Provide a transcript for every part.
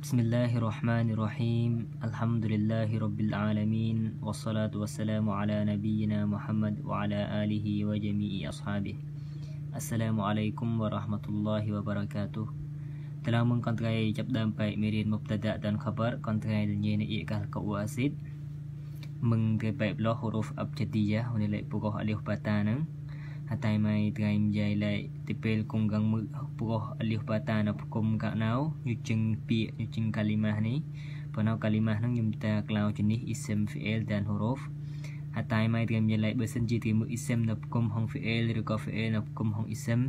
Bismillahirrahmanirrahim. Alhamdulillahi Rabbil Alamin. Wassalatu wassalamu ala nabiyyina Muhammad Wa ala alihi wa jami'i ashabih Assalamualaikum warahmatullahi wabarakatuh. Telah mengkontrai Jabdan baik mirin mubtada dan khabar Kontrai dunia ni ikal ka'u asid Menggebaik belah huruf abjadiyah Menilai pukuh alih batanang hatai mai trai jai lai tipel kung gang mu pugoh alif bata na kum ka nau nyu ching pi nyu ching kalimah ni panau kalimah nang nyum ta klau jenis isim fi'il dan huruf hatai mai trai jai lai បើសិនជាទីមួយ isim នៅគុំហង fi'il ឬក៏ fi'il នៅគុំហង isim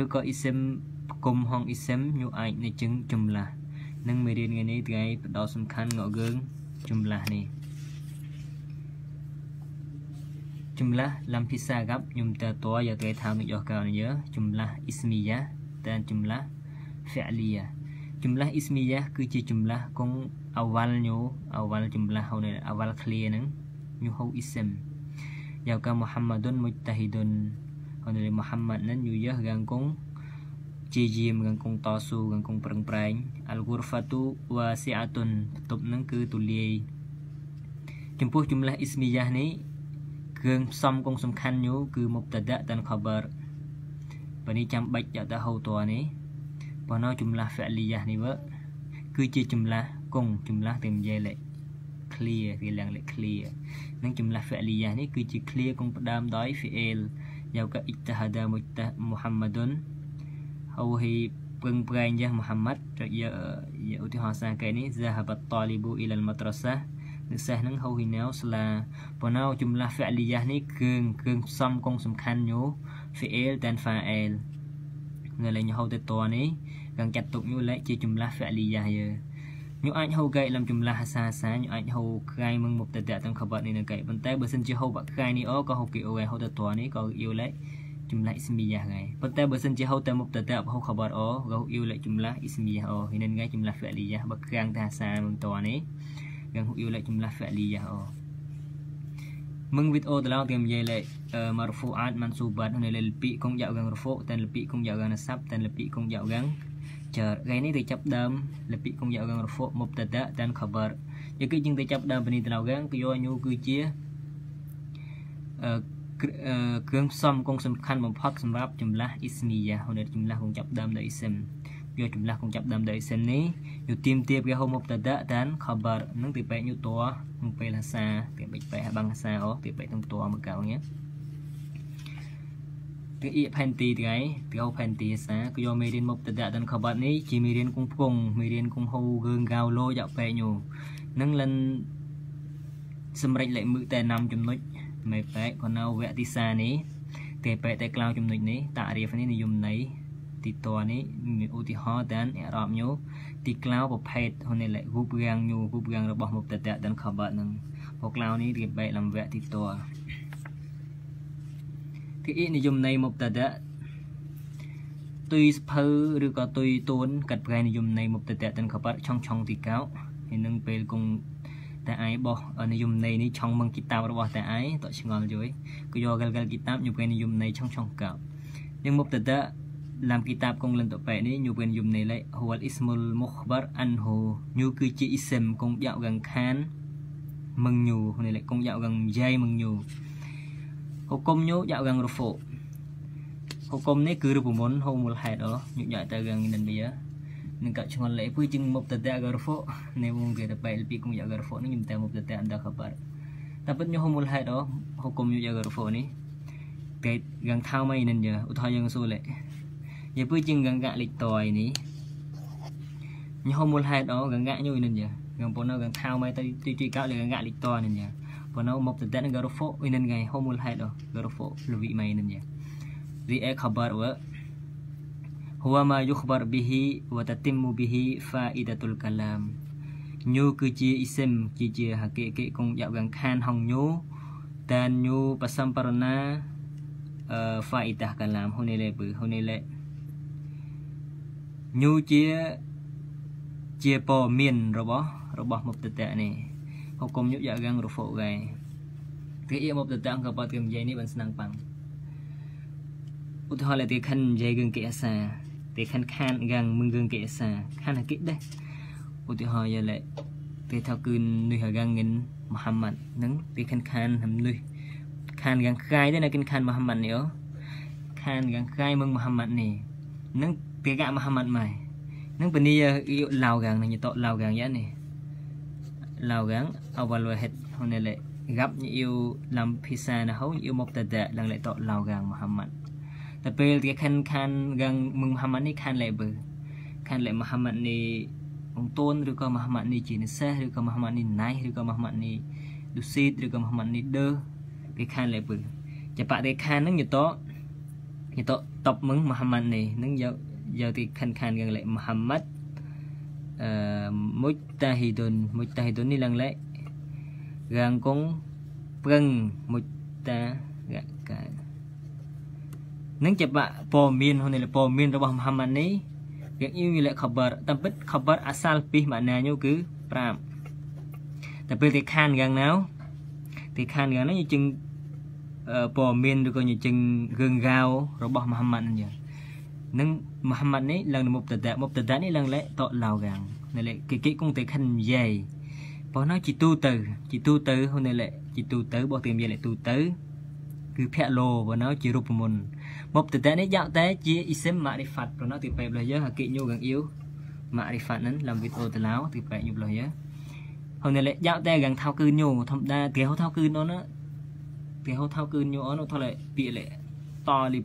ឬក៏ isim គុំហង isim ញូអាចនៅជឹងចម្លាស់នឹងមេរៀនថ្ងៃនេះថ្ងៃបដោសំខាន់ងក់ဂើងចម្លាស់នេះ jumlah lampisa gap nyum ta to ya kai tham yo ka ya jumlah ismiyah dan jumlah fi'liyah jumlah ismiyah គឺជា jumlah គង់អវលញូអវល jumlah ហៅនៅអវល clear ហ្នឹងញូហៅ ism យ៉ាកាមូហាម៉ាឌុនមុចតាហ៊ីឌុនហៅនៅមូហាម៉ាត់ហ្នឹងញូយ៉ាកាងគង់ជាយាមកាងគង់តស៊ូកាងគង់ប្រឹងប្រែងអលហ្គូរហ្វាទូវ៉ាស៊ីអាតុនបន្ទប់ហ្នឹងគឺទូលាយចំពោះ jumlah ismiyah នេះ គ្រឿងផ្សំកងសំខាន់ញូគឺមុបតដៈតានខបារបើនេះចាំបាច់យកទៅហៅតនេះបើនៅចម្លាស់ហ្វលីយ៉ានេះវើគឺជាចម្លាស់កងចម្លាស់តែនិយាយលេខ clear វាឡើងលេខ clear នឹងចម្លាស់ហ្វលីយ៉ានេះគឺជា clear កងផ្ដើមដោយ fi'il យកកអ៊ីតាហាដាមុតាមូហាម៉ាឌុនហៅហ៊ីពឹងប្រែងយ៉ាមូហាម៉ាត់យកឧទាហរណ៍សារកែនេះ zahabat talibu ila al-madrasah និស្សិតនឹងហៅហ៊ីណៅស្លាប៉ុណ្ណោចម្លាស់ fi'liyah នេះគឺគ្រឿងផ្សំកងសំខាន់ញូ fi'il dan fa'il នៅលេងហៅទៅតនេះកងចាត់ទុកញូលេជាចម្លាស់ fi'liyah យើញូអាចហៅកែលំចម្លាស់សាសាញូអាចហៅក្រៃមឹងមុបតតទាំងខបតនេះនៅកែប៉ុន្តែបើសិនជាហៅបាក់ក្រៃនេះអូក៏ហៅគេអូហៅទៅតនេះក៏យូលេចម្លាស់ ismiyah ហ្នឹងប៉ុន្តែបើសិនជាហៅតែមុបតតហៅខបតអូក៏យូលេចម្លាស់ ismiyah អូហ្នឹងថ្ងៃចម្លាស់ fi'liyah បើក្រាំងតាសាមឹងតនេះ yang yulek jumlah fi'liyah oh mừng video từ lao tìm về lại uh, marfu'at mansubat này là bị công dạo gần rufu tên là bị công dạo gần sắp tên là bị công dạo gần chờ cái này thì chấp đâm là bị công dạo gần rufu mubtada dan khabar giờ cái chương thì chấp đâm bên từ lao gần cái do nhu cứ chia គ្រឿងផ្សំកងសំខាន់បំផុតសម្រាប់ចម្លាស់ ismiyah នៅចម្លាស់កងចាប់ដើមដោយ ism យ កចម្លាស់កងចាប់ដើមដោយ ism នេះយុទីមទៀបគេហូមបតដៈតាន khabar នឹងទីបែកយុតនឹងពេលភាសាទីបែកបែកបាំងភាសាអូទីបែកនឹងតមកកៅញ៉ាទីអ៊ីផែនទីថ្ងៃទីហៅផែនទីភាសាគឺយកមេរៀនមកតដៈតាន khabar នេះជាមេរៀនគង់ផ្គង់មេរៀនគង់ហូរឿងកៅលោយកបែកញូនឹងលិនសម្រេចលេខមើតែ5ចំណុចមេបែកក៏នៅវគ្គទីសានេះតែបែកតែក្លៅចំណុចនេះតារៀបនេះនិយមន័យ ទីតនេះមានឧទាហរណ៍តានអរ៉ាប់ញូទីក្លៅប្រភេទហ្នឹងលេរូបរាងញូរូបរាងរបស់មុបតតតានខបាត់ហ្នឹងពួកក្លៅនេះគេបែកលំវគ្គទីតទីអ៊ីនិយមន័យមុបតតទុយស្ភៅឬក៏ទុយទួនកាត់ប្រែនិយមន័យមុបតតតានខបាត់ឆុងឆុងទីកោហើយនឹងពេលគង់តែឯងបោះនិយមន័យនេះឆុងមឹងគីតាបរបស់តែឯងតឆ្ងល់ជួយគឺយកកលកលគីតាបញូពេលនិយមន័យឆុងឆុងកោនឹងមុបតត dalam kitab kong lentuk pek ni nyu pen yum nilai huwal ismul mukhbar anhu nyu គឺជា ism គង់យកកងខានមឹងញូនេះលេខគង់យកកងយាយមឹងញូហុគុំញូយកកងរហ្វូហុគុំនេះគឺរូបមន្តហូមូលហេតុអូញូយកទៅកងនិនវានឹងកឆ្ងល់លេពុយជាងមុបតតករហ្វូនេះមុំគេទៅបែលពីគង់យកករហ្វូនេះខ្ញុំតែមុបតតអន្តខបារតែពិតញូហូមូលហេតុអូហុគុំញូយកករហ្វូនេះគេកងថៅមិននិនយើឧទាហរណ៍យើងសួរលេ ya pu jing gangga lik toy ni nyo homul hai đó gangga nyo nên giờ gang pono gang thao mai tay tuy tuy cao le gangga lik toy nên giờ pono mok te dan garo fo nên ngai homul hai đó garo fo luwi mai nên giờ ri e khabar wa huwa ma yukhbar bihi wa tatimmu bihi faidatul kalam nyu គឺជាអ៊ីសិមគឺជាហកេកេកងយកកងខានហងញូតានញូបសំបរណាអឺ faidah kalam ហូនេលេពឺហូនេលេ ញូជាជាព័ត៌មានរបស់របស់មុបតតៈនេះហុគុំយុយកងរហ្វូកែទីអ៊ីមុបតតៈក៏បាត់គំយាយនេះបានស្នងប៉ាំងឧទាហរណ៍ទីខាន់យាយគងកិអសាទីខាន់ខានកាំងមឹងគងកិអសាខានអកិដែរឧទាហរណ៍យ៉ាឡែគេថាគឺនេះហកាងងិនមូហាម៉ាត់នឹងគេខានខានហំនេះខានកាងកាយទេណាគេខានមូហាម៉ាត់នេះអូខានកាងកាយមឹងមូហាម៉ាត់នេះនឹង គេកាមូហាម៉ាត់ម៉ៃនឹងបនីឡៅកាងនឹងតឡៅកាងយ៉ានេះឡៅកាងអវលវហេតហូនេលេ gặp nhiều làm pizza là hấu nhiều một tờ tệ lần lại tội lao gang Muhammad tapi dia kan kan gang Muhammad ni kan lại bờ kan lại Muhammad ni ông tôn rồi có Muhammad ni chỉ nese rồi có Muhammad ni nai rồi có Muhammad ni lucid rồi có Muhammad ni đơ cái kan lại bờ chả bạn cái kan nó như to như to tập mừng Muhammad này nó giờ giờ thì kan kan gang lại Muhammad uh, mujtahidun mujtahidun ni lần lại gang kong preng mutta gak ka នឹងជាបាក់ព័ត៌មានហ្នឹងព័ត៌មានរបស់មហាម៉ាត់នេះគេអ៊ីវលខបរតាមពិតខបរអាសាលពីម៉ាណាញូគឺ5តែពេលទីខានយ៉ាងណាទីខានយ៉ាងណាយើងព័ត៌មានឬក៏យើងរឿងរ៉ាវរបស់មហាម៉ាត់ហ្នឹង នឹងមហាម៉ាត់នេះឡើងមុបតដាមុបតដានេះឡើងលែតឡៅយ៉ាងនៅលេគេគេគង់តែខិនយាយប៉ុន្តែជីទូទៅជីទូទៅហ្នឹងនៅលេជាទូទៅបោះទៀមយាលេទូទៅគឺភៈលោបើណៅជារូបមន្តមកតតែនេះយកតែជាអ៊ីសឹមម៉ារីហ្វាត់ប្រណោះទីបែបលយើហកិញូកងអ៊ីវម៉ារីហ្វាត់ហ្នឹងឡំវីដេអូទៅឡៅទីបែបញូលយើហើយនេះយកតែកងថៅគឺញូធម្មតាគេហៅថៅគឺនោះណាគេហៅថៅគឺញូអនោះថលេពីលេតលី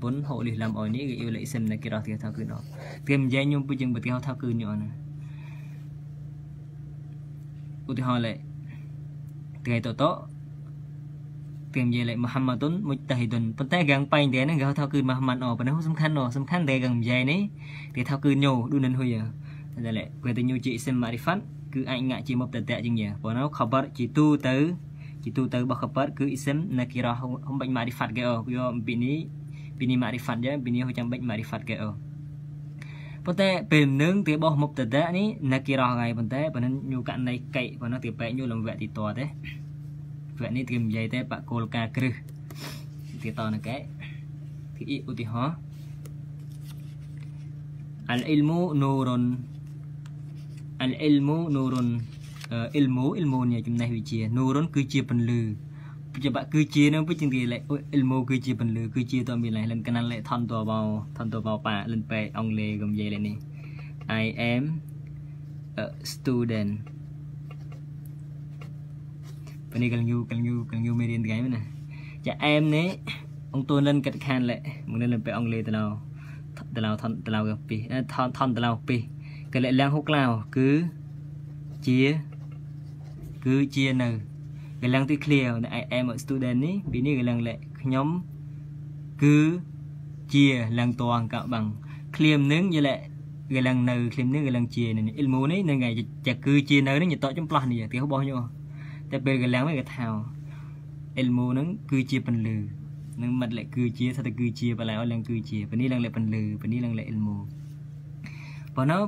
បុនហូលីឡាំអនេះគេអ៊ីវលេអ៊ីសឹមណគេរស់ទីថៅគឺនោះគេមិនយ៉ែញូពីជាងបើគេហៅថៅគឺញូណាឧទាហរណ៍លេថ្ងៃតតគេនិយាយលេមូហាម៉ាតុនមុជតាហ៊ីតុនប៉ុន្តែកាំងបែងតែហ្នឹងគេថាគឺមូហាម៉ាត់អប៉ុណ្ណោះសំខាន់ណោះសំខាន់តែកាំងនិយាយនេះគេថាគឺញោឌូនិនហ៊ុយតែលេគេទៅញោជាអ៊ីសម៉ារីហ្វាត់គឺអាចងាក់ជាមុបតតជាងយ៉ាប៉ុណ្ណោះខបរជាទូទៅជាទូទៅរបស់ខបរគឺអ៊ីសមណាគីរ៉ាហុំបាញ់ម៉ារីហ្វាត់គេអូយកពីនេះ ពីនេះម៉ារីហ្វាត់យ៉ាពីនេះហុចាំបាច់ម៉ារីហ្វាត់គេអូប៉ុន្តែពេលនឹងទីបោះមុបតតនេះណាគីរ៉ាថ្ងៃប៉ុន្តែប៉ុណ្ណឹងញូកណៃកៃប៉ុណ្ណោះទីបែកញូលំវៈទីតទេវគ្គនេះត្រៀមនិយាយតែបកគោលការគ្រឹះទៀតតនៅកែទីឧទាហរណ៍ al-ilmu nurun al-ilmu nurun ilmu ilmu នេះចំណេះវិជ្ជា nurun គឺជាពន្លឺ ច្បាក់គឺជានឹងពិជាងទីលេ ilmu គឺជាពន្លឺគឺជាតមានឡៃលិនកណាលេថនតបោថនតបោប៉ាលិនបែអង់គ្លេសកំនិយាយលេនេះ I am a student ពេលនេះកលញូកលញូកលញូមេរៀនថ្ងៃណាចាអែមនេះអង្គទួនលិនកាត់ខានលែមកនៅលិនពេលអង់គ្លេសទៅឡោទៅឡោថនទៅឡោពីថនថនទៅឡោពីកលលាងហុកឡោគឺជាគឺជានៅ កលាំងទី clear នៅ I am a student នេះពីនេះកលាំងលែខ្ញុំគឺជាឡើងតអង្កបាំង clear នឹងយលែកលាំងនៅ clear នឹងកលាំងជានេះ ilmu នេះនឹងគេចាគឺជានៅនេះយតចំផ្លោះនេះទីរបស់ញោតែពេលកលាំងវិញគេថាអ៊ីលមូហ្នឹងគឺជាពន្លឺនឹងមិត្តលក្ខគឺជាថាតែគឺជាបលែអស់ឡើងគឺជាពេលនេះឡើងលក្ខពន្លឺពេលនេះឡើងលក្ខអ៊ីលមូប៉ុន្តែ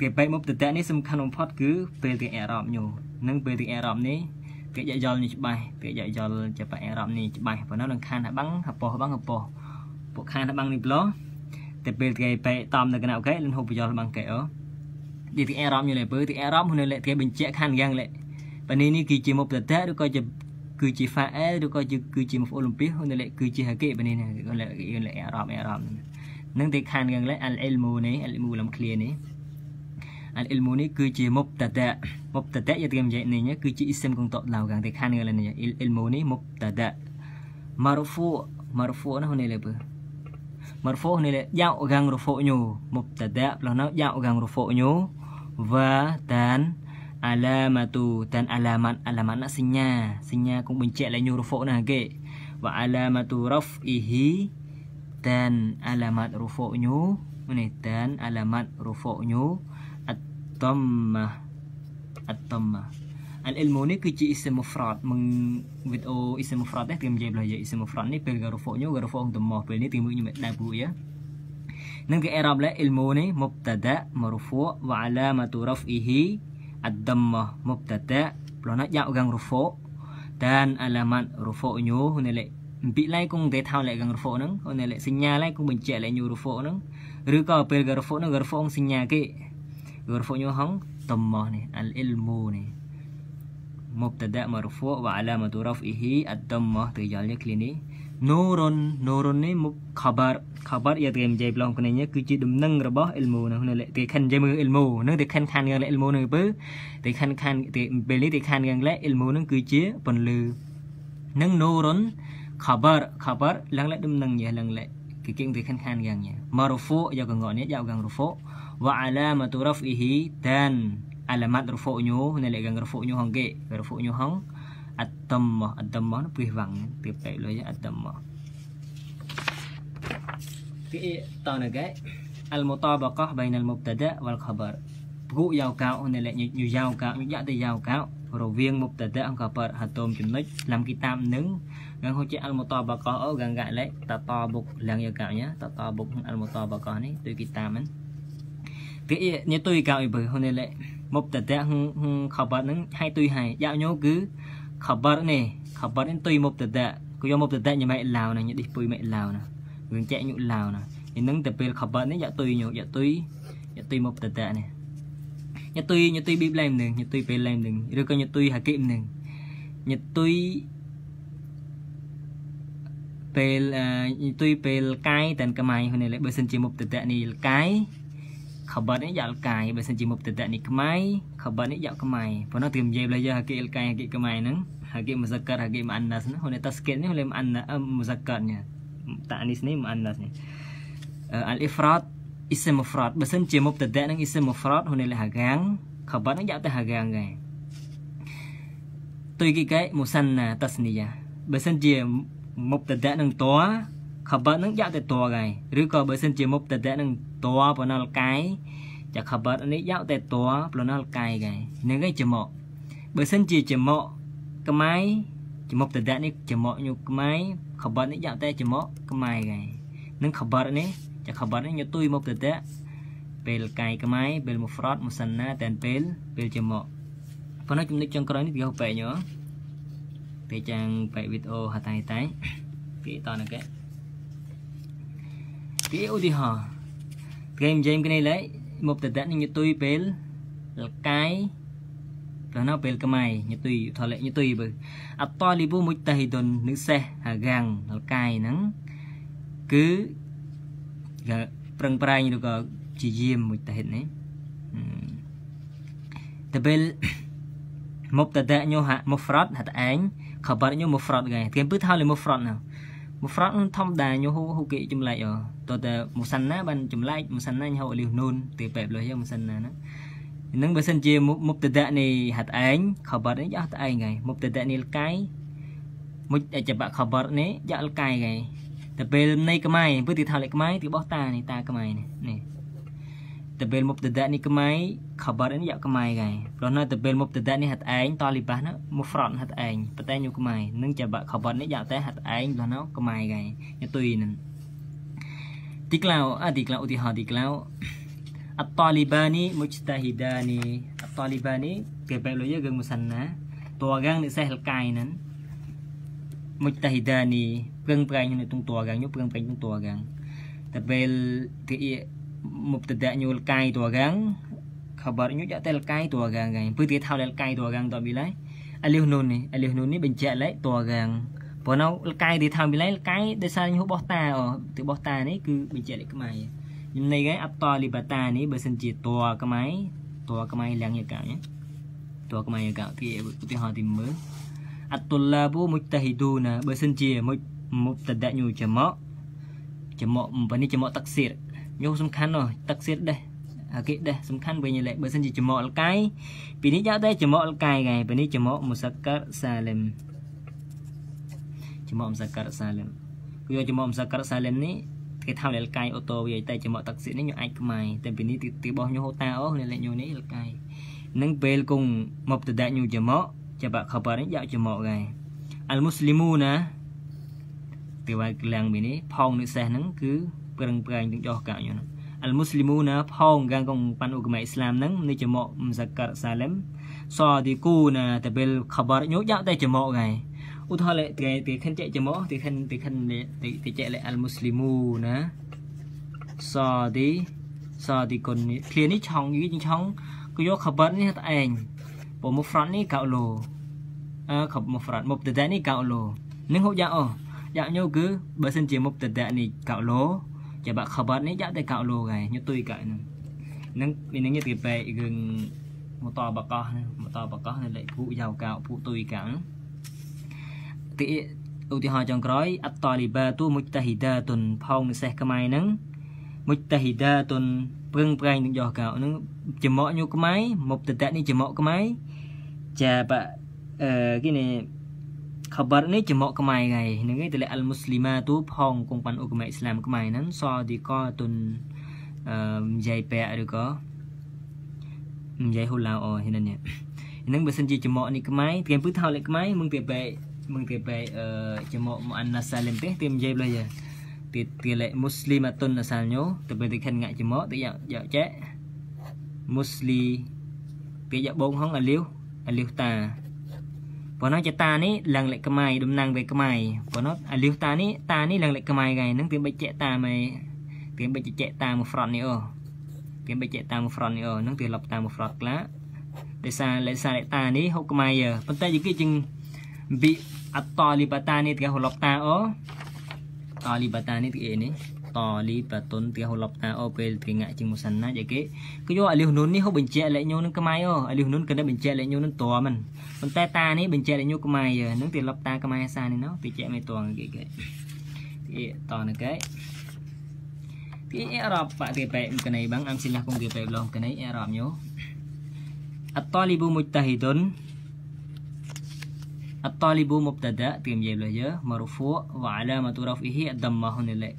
គេបែកមកតតនេះសំខាន់បំផុតគឺពេលទីអេរ៉បញូនឹងពេលទីអេរ៉បនេះ គេយកយល់នេះច្បាស់គេយកយល់ចាប់អេរ៉បនេះច្បាស់ប៉ុន្តែនឹងខានហបាំងហបោះបាំងហបោះពួកខានហបាំងនេះប្លោតែពេលគេបែកតំនៅកណៅគេលនហូបយល់បាំងគេអូទីទីអេរ៉បញូលេពើទីអេរ៉បហ៊ុនលេគេបញ្ជាក់ខានយ៉ាងលេប៉នេះនេះគឺជាមុបតតឬក៏ជាគឺជា fa'al ឬក៏ជាគឺជា maf'ul bih នៅលេគឺជាហកេប៉នេះលេលេអារ៉ាប់អារ៉ាប់នឹងទីខានយ៉ាងលេ al ilmu នេះ al ilmu លំ clear នេះ al ilmu នេះគឺជាមុបតតមុបតតយកត្រឹមនិយាយនេះគឺជា ism កងតឡៅកាំងទីខានយ៉ាងលេនេះ ilmu នេះមុបតត marfu marfu ណានេះលេបើ marfu នេះលេយ៉ាកាំង rufu ញូមុបតតផ្លោះណៅយ៉ាកាំង rufu ញូ và dan alamatu dan alamat alamat nak senya senya cũngបញ្ជាក់ឡើងញូរហ្វូណាគេ wa alamatu raf'ihi dan alamat rufu'nyu ni dan alamat rufu'nyu at-tamma at-tamma al-ilmu ni គឺជា ism mufrad มึงវីដេអូ ism mufrad ទេខ្ញុំនិយាយផ្លោះយា ism mufrad នេះពេល rufu'nyu rufu' ទៅមកពេលនេះទីមួយខ្ញុំដែរពូយ៉ានឹងគេអេរ៉ាប់ឡែ ilmu នេះ mubtada marfu' wa alamatu raf'ihi ad-dhammah mubtada' pelona ya gang rufu dan alamat rufu'nyu hunele អំពីឡៃគង់តែថោលែកងរហ្វូហ្នឹងអូនលែសញ្ញាឡៃគង់បញ្ជាក់លែញូរហ្វូហ្នឹងឬក៏ពេលករហ្វូហ្នឹងករហ្វូសញ្ញាគេ ករហ្វូញូហង الضمة នេះ العلم នេះ مبتدا مرفوع وعلامة رفعه الضمة ទៅយល់នេះឃ្លានេះ نورن نورن នេះមុខ khabar khabar យកគេនិយាយប្លងគ្នានេះគឺជាដំណឹងរបស់ ilmu នោះនៅគេខិននិយាយមើល ilmu នឹងគេខិនខានយ៉ាង ilmu នឹងពើគេខិនខានពេលនេះគេខានយ៉ាង ilmu នឹងគឺជាពន្លឺនឹង nurun khabar khabar ឡើងលែដំណឹងយ៉ាងឡើងលែគេគេគេខិនខានយ៉ាង marfu យកកងនេះយកកង rufu wa وعلامة رفعه dan alamat rufuknya ni lek gang rufuknya hong ke rufuknya hong at-tammah at-tammah nó pih vang tiệp tại lo ya at-tammah ke ta na ga al-mutabaqah bain al-mubtada wal khabar phụ giao cao này lại nhiều giao cao nhiều dạng từ giao cao rồi viên mục tật ông gặp bật hạt tôm chấm nít làm cái tam nứng gần hồi chị ăn một to bà có ở gần gại lấy ta to bục làm giao cao nhá ta to bục ăn một to bà có này từ cái tam ấy នឹងគេនេះទុយកៅអីបើហ្នឹងលេ mubtada ហឹង khabar ហ្នឹងឲ្យទុយឲ្យយ៉ាញោគឺ khabar ni khabar ni tùy mubtada ku yo mubtada như mày lao này như đi pui mày lao nè người chạy nhụ lao nè thì nâng tập pel khabar ni dạ tùy nhụ dạ tùy dạ tùy mubtada nè dạ tùy dạ tùy bib làm nừng dạ tùy pel làm nừng rồi coi dạ tùy hà kim nừng dạ tùy pel uh, tùy pel cái tên cái mày hôm nay lại bởi sinh chỉ mubtada ni cái ខប នេះយ៉ាល់កាយបើសិនជាមុបតតនេះខ្មែរខបនេះយ៉ាក់ខ្មែរប៉ុន្តែត្រឹមនិយាយលេយ៉ាហកេអលកាយហកេខ្មែរហ្នឹងហកេមុសក្ករហកេម៉ាន់ណាសហ្នឹងហូនតាស្កេតនេះហូនម៉ាន់ណាមុសក្ករនេះតានេះនេះម៉ាន់ណាសនេះអលអ៊ីហ្វរ៉ាតអ៊ីស្មហ្វ្រាតបើសិនជាមុបតតហ្នឹងអ៊ីស្មហ្វ្រាតហូនលេហាកាងខបហ្នឹងយ៉ាក់តែហាកាងដែរទុយគីកែមូសាន់ណាតាស្នីយ៉ាបើសិនជាមុបតតនឹងតួ khabar នឹងយកទៅតហើយឬក៏បើសិនជាមុបតតនឹងតប៉ុណ្ណលកាយចា khabar នេះយកទៅតប៉ុណ្ណលកាយហើយនឹងឯងចមកបើសិនជាចមកខ្មែរចមុបតតនេះចមកញុខ្មែរ khabar នេះយកតែចមកខ្មែរហើយនឹង khabar នេះចា khabar នេះញុទុយមុបតតពេលកាយខ្មែរពេលមុហ្វ្រតមុសណាតែពេលពេលចមកប៉ុន្តែចំណុចចុងក្រោយនេះវាហូបបែកញ៉ពេលចាំងបែកវីដេអូហតៃតៃពីតនគេ ពីឧទាហរណ៍គេនិយាយគ្នាលេមុបតតនេះញទុយពេលលកាយប្រណោពេលខ្មែរញទុយថលេញទុយបើអតលីប៊ូមុចតាហ៊ីដុននឹងសេះហាកាំងលកាយហ្នឹងគឺប្រឹងប្រែងឬក៏ជាយាមមុចតាហ៊ីតនេះតពេលមុបតតញោហាមុហ្វ្រតហាត់ឯងខបរញោមុហ្វ្រតគេគេពឹថោលេមុហ្វ្រតណាមុហ្វ្រតធម្មតាញោហូហូគេចម្លែកអ តតែមុសាន់ណាបានចម្លែកមុសាន់ណាញហៅលីនូនទេបែបលុយមុសាន់ណាណានឹងបើសិនជាមុបតដៈនេះហាត់ឯងខបរនេះយ៉ាត់ឯងហើយមុបតដៈនេះលកាយមុចចបៈខបរនេះយ៉ាលកាយហើយតែពេលនៃខ្មែរពឹទីថាលេខ្មែរទីបោះតានេះតាខ្មែរនេះនេះតែពេលមុបតដៈនេះខ្មែរខបរនេះយ៉ាខ្មែរហើយព្រោះនៅតែពេលមុបតដៈនេះហាត់ឯងតលីបាសណាមុហ្វ្រតហាត់ឯងប៉ុន្តែញូខ្មែរនឹងចបៈខបរនេះយ៉ាតែហាត់ឯងព្រោះនៅខ្មែ រហើយញទុយនឹង Tiklau ah tiklau utiha tiklau At-talibani mujtahidani At-talibani Kể bẹp lối gần musanna Tua gang ni sahel kainan Mujtahidani Prang prang ni tung tua gang Nyo prang prang tung tua gang Tabel Ti Mubtada nyul kai tua gang Khabar nyo ja tel kai tua gang gang Pư ti thao lel kai tua gang to bilai Alif nun ni Alif nun ni bên chạy lại tua gang ព្រោះនៅកា យទីថាមីឡៃកាយដោយសារខ្ញុំបោះតាទីបោះតានេះគឺបញ្ជាក់លេខខ្មែរខ្ញុំនៃគេអបតលីបាតានេះបើសិនជាតួខ្មែរតួខ្មែរលាំងយកកៅញ៉តួខ្មែរយកកៅទីឧទាហរណ៍ទីមើលអតុលាប៊ូមុចតាហ៊ីឌូណាបើសិនជាមុចមុបតដញូចមកចមកបើនេះចមកតាក់សៀតញូសំខាន់ណោះតាក់សៀតដែរអាគេដែរសំខាន់វិញលេបើសិនជាចមកអលកាយពីនេះយកតែចមកអលកាយគេពេលនេះចមកមុសកាសាលឹម Cuma Muzakkar Salim គឺចំមក Muzakkar Salim នេះគេថាលកាយអូតូវាតែចំមកតាក់ស៊ីនេះញអាចខ្មែរតែពីនេះទីបោះញូហូតាអូនេះលេញូនេះលកាយនឹងពេលគង់មកតដញូចំមកចាំបាក់ខបនេះយកចំមកហើយអលមូស្លីមូណាទីវាក្លាំងមីនេះផងនិសេសហ្នឹងគឺប្រឹងប្រែងទាំងដោះកាក់ញូអលមូស្លីមូណាផងកាងកងប៉ាន់អ៊ូកម៉ៃអ៊ីស្លាមហ្នឹងនេះចំមក Muzakkar Salim សឌីគូណាតែពេលខបញូយកតែចំមកហើយ ឧទាហរណ៍ទីទីខិនចែកចំទីខិនទីខិនទីចែកលេអលមូស្លីមូណាសឌីសឌីគុននេះឃ្លានេះឆောင်းយីឆောင်းខគឺយក khabar នេះតែឯងព្រោះ mufrad នេះកៅឡូអឺ khabar mufrad mubtada នេះកៅឡូនឹងហូបយ៉ាងអស់យ៉ាងញោគឺបើសិនជា mubtada នេះកៅឡូចាំបាក់ khabar នេះយ៉ាងតែកៅឡូហើយញទុយកៅហ្នឹងនឹងមាននេះទីបែគឺមកតបកោះមកតបកោះនៅលេខភូយ៉ាវកៅភូទុយកៅ ទីឧទាហរណ៍ចុងក្រោយអត្តលីបាទូមុចតាហ៊ីដាតុនផងនិសេសខ្មែរហ្នឹងមុចតាហ៊ីដាតុនប្រឹងប្រែងនឹងយកកៅហ្នឹងចំមកញូខ្មែរមុបតតនេះចំមកខ្មែរចាបអឺគេនេះ khabar នេះចំមកខ្មែរថ្ងៃហ្នឹងឯងតលអលមូស្លីម៉ាទូផងគង់ប៉ាន់អ៊ុកម៉ែអ៊ីស្លាមខ្មែរហ្នឹងសឌីកតុនអឺនិយាយបែឬក៏និយាយហ៊ូឡាអូហ្នឹងនេះហ្នឹងបើសិនជាចំមកនេះខ្មែរត្រៀមពឹថោលេខ្មែរมึงទៅបែ mừng thì về uh, cho một một anh salim thế tìm dây bây giờ thì tỷ lệ muslimatun là sao nhớ từ bên thì khen ngại cho mốt thì dạo dạo chết musli cái dạo bốn không là liêu là liêu ta và nó cho ta ní lần lại cái mày đâm năng về cái mày và nó à liêu ta ní ta ní lần lại cái mày này nó tìm bây chạy ta mày tìm bây chạy ta một front này ơ tìm bây chạy ta một front này ơ nó tìm lọc ta một front lá để xa lại xa lại ta ní hộp cái mày giờ bên tay những cái chừng bị អតលីបតានេះគេហូឡប់តាអូតលីបតានេះគេនេះតលីបតុនគេហូឡប់តាអូពេលគេងាក់ជាងមុសាណាយ៉ាគេគឺយកអាលីហ៊នុននេះហូបញ្ជាក់លេខញូនឹងខ្មែរអូអាលីហ៊នុនក៏បញ្ជាក់លេ ខញូនឹងតមិនប៉ុន្តែតានេះបញ្ជាក់លេខញូខ្មែរនឹងគេឡប់តាខ្មែរសានេះណោះបញ្ជាក់មិនតងគេគេទីតនគេទីអឺរ៉ុបបាក់ទីបែកណៃបាំងអំសិលាគងទីបែកឡងកណៃអឺរ៉ុបញូអតលីប៊ូមុចតាហ៊ីដុន الطالب مبتدا ត្រៀមនិយាយលើយើ مرفوع وعلامه رفعه الضمه នេះលេ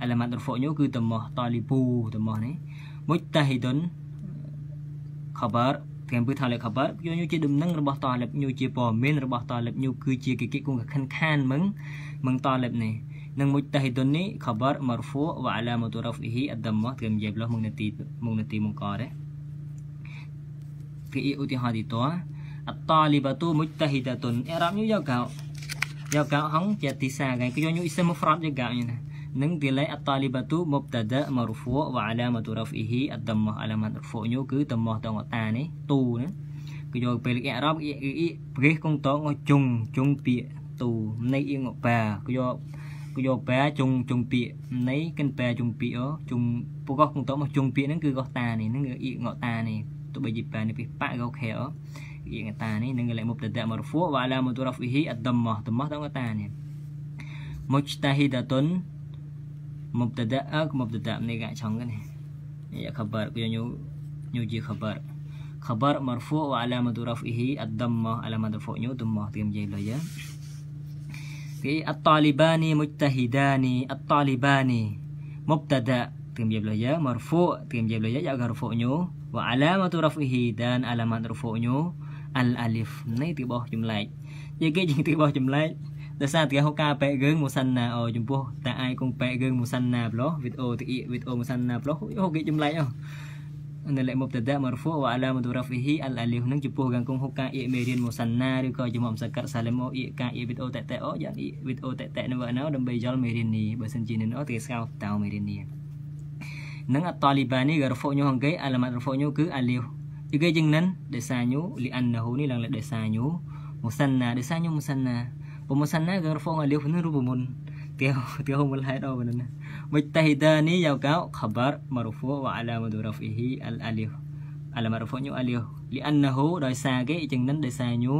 អាឡាម៉ាត់រហ្វូញគឺតមោះតាលីប៊ូតមោះនេះមុចតាហ៊ីដុន khabar ត្រៀមពឺថាលេ khabar យកញូជាដំណឹងរបស់តាលិបញូជាព័ត៌មានរបស់តាលិបញូគឺជាកិច្ចគង់ខិនខានមឹងមឹងតាលិបនេះនឹងមុចតាហ៊ីដុននេះ khabar marfu វអាឡាម៉ាតុរហ្វអ៊ីអដមោះត្រៀមនិយាយលោះមុងនាទីមុងនាទីមុងកដែរគេឧទាហរណ៍ទីតោ at-talibatu mujtahidatun i'rabnya ya kau ya kau hong jadi sa kan kyo nyu ism mufrad juga nya nang dilai at-talibatu mubtada marfu' wa alamatu raf'ihi ad-dhammah alamat raf'u cứ dhammah tong ta ni tu ni គឺយកពេលអ៊ីរ៉ាប់អ៊ីអ៊ីប្រេះកងតងជុងជុងពាកទូនៃអ៊ីងបាគឺយកគឺយកបាជុងជុងពាកនៃកិនបាជុងពាកអូជុងពូកោះកងតងមកជុងពាកហ្នឹងគឺកោះតានេះហ្នឹងគឺអ៊ីងតានេះទៅបីជីបានេះពីប៉ាកោខែអូ Ia kata ni dengan lek mubtada marfu wa alamatu rafihi ad-dammah. Dammah tau kata ni. Mujtahidatun mubtada ak mubtada ni gak chong kan ya khabar. Ku yang nyu khabar. Khabar marfu wa alamatu rafihi ad-dammah. Alamat rafu nyu dammah. Tim ya. Okay, at-talibani mujtahidani. At-talibani mubtada. Tim jail ya. Marfu tim jail ya. Ya garfu nyu. Wa alamatu rafihi dan alamat rafu raf'u nyu al alif នេះទីបោះចម្លែកនិយាយគេជាងទីបោះចម្លែកដោយសារទីហៅការប៉ែគើងមូសាន់ណាអូចំពោះតាអាយគងប៉ែគើងមូសាន់ណាប្លោះវីដេអូទីវីដេអូមូសាន់ណាប្លោះអូគេចម្លែកអូនៅលេខ mubtada marfu wa alamatu rafihi al alif នឹងចំពោះកាងគងហុកការអ៊ីមេរៀនមូសាន់ណាឬក៏ចំមកសកាត់សាលេមអូអ៊ីការអ៊ីវីដេអូតែតែអូយ៉ាងអ៊ីវីដេអូតែតែនៅណៅដើម្បីយល់មេរៀននេះបើសិនជានៅអូទីស្កៅតៅមេរៀននេះនឹងអតលីបានីក៏រហ្វូញូហងគេអាឡាម៉ាត់រហ្វូញូគឺអាលីវ juga jengnan desanyu li annahu ni lang la desanyu musanna desanyu musanna pemusanna gar fo ngalif nu rubumun tiao tiao mul hai do banana mujtahidani yau kau khabar marfu wa alamatu rafihi al alif ala marfu'nya alif li annahu ដោយសារគេចឹងនឹងដោយសារញូ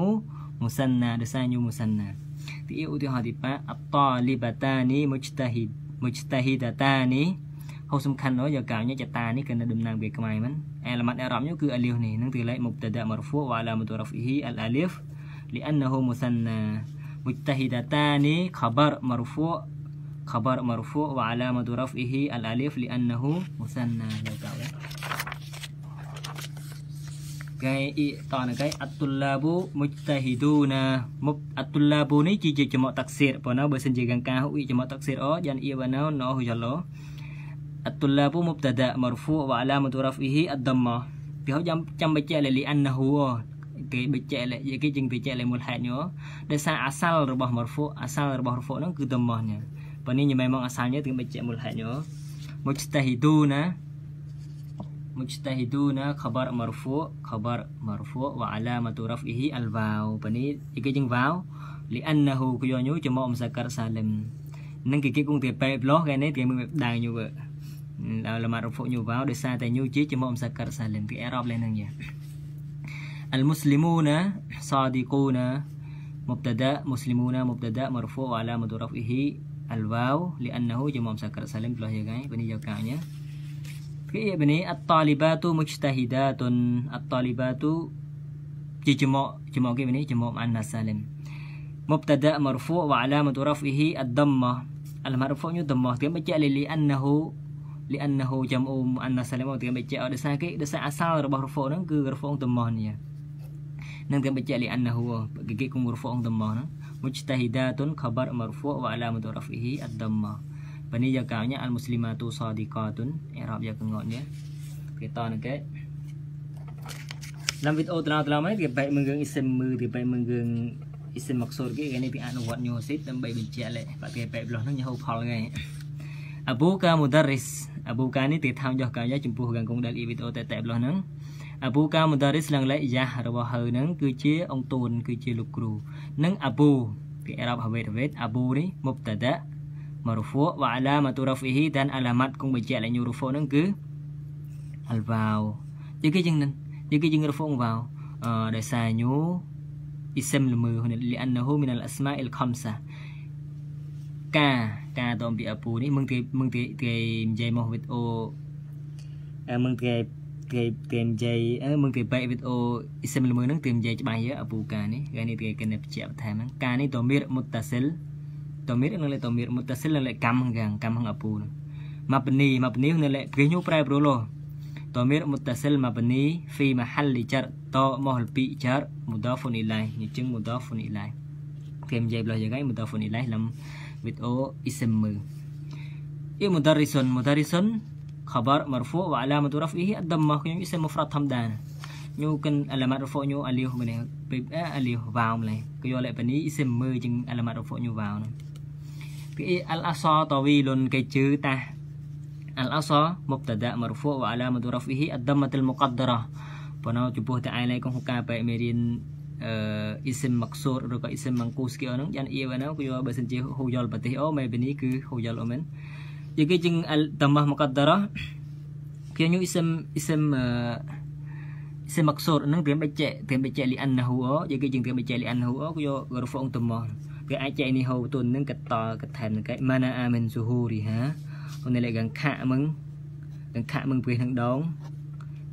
មុសន្ណាដោយសារញូមុសន្ណាទីឧទាហរណ៍ទី5អតលីបាតានីមុជ្តាហ៊ីមុជ្តាហ៊ីដាតានីហូសំខាន់នោះយកកៅញចតានេះគឺនៅដំណាងវាខ្មែរមិន អេឡម៉ាត់អេរ៉ាប់នេះគឺអាលីហ្វនេះនឹងទីលេខ مبتدا مرفوع وعلامه رفعه الالف لانه مثنى مجتهدتان خبر مرفوع خبر مرفوع وعلامه رفعه الالف لانه مثنى យកកៅគេអ៊ីតនគេអតុលាប៊ូមុចតាហ៊ីឌូណាមុអតុលាប៊ូនេះជាចំមកតាក់សៀរប៉ុណ្ណាបើសិនជាកង្ការហុយចំមកតាក់សៀរអូយ៉ាងអ៊ីវ៉ាណៅណូហ៊ូយ៉ាឡូ الطلاب مبتدا مرفوع وعلامة رفعه الضمة ពីហូចាំចាំបញ្ជាក់លីអានណាហ៊ូគេបញ្ជាក់លគេជាងបញ្ជាក់លមូលហេតុញោដោយសារអាសាលរបស់មរហ្វូអាសាលរបស់រហ្វូហ្នឹងគឺតំមោះញ៉ាប៉ុន្តែញ៉ែមកអាសាលញ៉ាគឺបញ្ជាក់មូលហេតុញោមុចតាហ៊ីឌូណា mujtahiduna khabar marfu khabar marfu wa alamatu raf'ihi al waw ប៉នេះគេជាង waw li'annahu គឺយកញូចំមកមសកាត់សាលឹមនឹងគេគេគង់តែបែបលោះគេនេះគេមើលដា ងញូវើដល់លមាត់រហ្វុញូវ៉ាដោយសារតែញូជាចំមកមសកាត់សាលឹម លីអានណូចាំអ៊ូមអានសាឡេមកទាំងបច្ចៈដោយសារគេដោយសារអសលរបស់រហ្វូហ្នឹងគឺរហ្វូងតមនេះនឹងទាំងបច្ចៈលីអានណូគេគេគុំរហ្វូងតមហ្នឹងមុជតាហ៊ីដាតុនខបរមរហ្វូវអាឡាមតុរហ្វីហ៊ីអដមបនីយកោញ៉ាអលមូស្លីម៉ាទូសាឌីកាតុនអេរ៉ាប់យកងត់នេះគេតនឹងគេឡាំវីដេអូត្រង់ត្រង់ហ្នឹងគេបែកមើលរឿងអ៊ីសិមមើលគេបែកមើលរឿងអ៊ីសិមមកសូរគេគេនេះពីអនុវត្តញូស៊ីតដើម្បីបញ្ជាក់លេខបាក់គេបែកប្លោះហ្នឹងញ៉ោផលហ្នឹងអបូកាមូដារីស អប៊ូកានេះទីថាំយកកាយចំពោះកងគងដែលអ៊ីវីដេអូតែតែលោះនឹងអប៊ូកាមុដារិសឡើងលេយ៉ារបស់ហើយនឹងគឺជាអង្គទូនគឺជាលោកគ្រូនិងអប៊ូពីអ៊ីរ៉ាប់ហវេតហវេតអប៊ូនេះមុបតាដា marfu' wa alamatu raf'ihi dan alamat kung បញ្ជាក់ឡើង rufu' ហ្នឹងគឺ al waw យីគេជាងនឹងយីគេជាង rufu' waw អឺដោយសារញូ ism ល្មើល li'annahu min al asma'il khamsah ការការតមពីអពូនេះមឹងគេមឹងគេគេនិយាយមកវីដេអូអឺមឹងគេគេគេនិយាយអឺមឹងគេបែកវីដេអូអ៊ីសឹមលឺហ្នឹងគេនិយាយច្បាស់យើអពូការនេះគេនេះគេគេបញ្ជាក់បន្ថែមហ្នឹងការនេះតមីរមុតតាសិលតមីរនៅលេតមីរមុតតាសិលនៅលេកម្មហ្នឹងកម្មហ្នឹងអពូហ្នឹងមកបនីមកបនីនៅលេគេញូប្រែប្រួលហ៎ ضمير متصل مبني في محل جر تا مهل بي جر مضاف إليه يجن مضاف إليه كم جايب له جاي مضاف إليه لم លោះយ៉ាងហ្នឹង mudafun ilaih លំវីដេអូ ism មើល i mudarrisun mudarrisun khabar marfu wa alamatu raf'ihi ad-dhammah ខ្ញុំ ism mufrad ធម្មតាញូកិនអលម៉ាត់រហ្វូញូអាលីហម្នេះពេលអាលីហវ៉ាវម្លេះក៏យកលេបនេះ ism មើជាងអលម៉ាត់រហ្វូញូវ៉ាវហ្នឹង في الأصى طويل كجوته الأصى مبتدأ مرفوع وعلامة رفعه الضمة المقدرة ប៉ុន្តែចំពោះតែឯងកងហុកាបែមេរៀន អឺអ៊ីសឹមម៉ាក់សូតឬក៏អ៊ីសឹមម៉ាំងគូស្គីអហ្នឹងយ៉ាងអ៊ីវណាគឺយកបើសិនជាហូយល់ប្រទេសអូមេបនីគឺហូយល់អូមែនយគេជាងអលតម៉ះមកដរគេញូអ៊ីសឹមអ៊ីសឹមអឺអ៊ីសឹមម៉ាក់សូតហ្នឹងត្រៀមបិចេត្រៀមបិចេលីអានណាហ៊ូអូយគេជាងត្រៀមបិចេលីអានណាហ៊ូអូគឺយករហ្វងតម៉ះគេអាចចែកនេះហូបទុននឹងកតកថែមនឹងគេម៉ាណាអាមិនស៊ូហ៊ូរីហាអូនលេកងខៈមឹងកងខៈមឹងព្រេះនឹងដង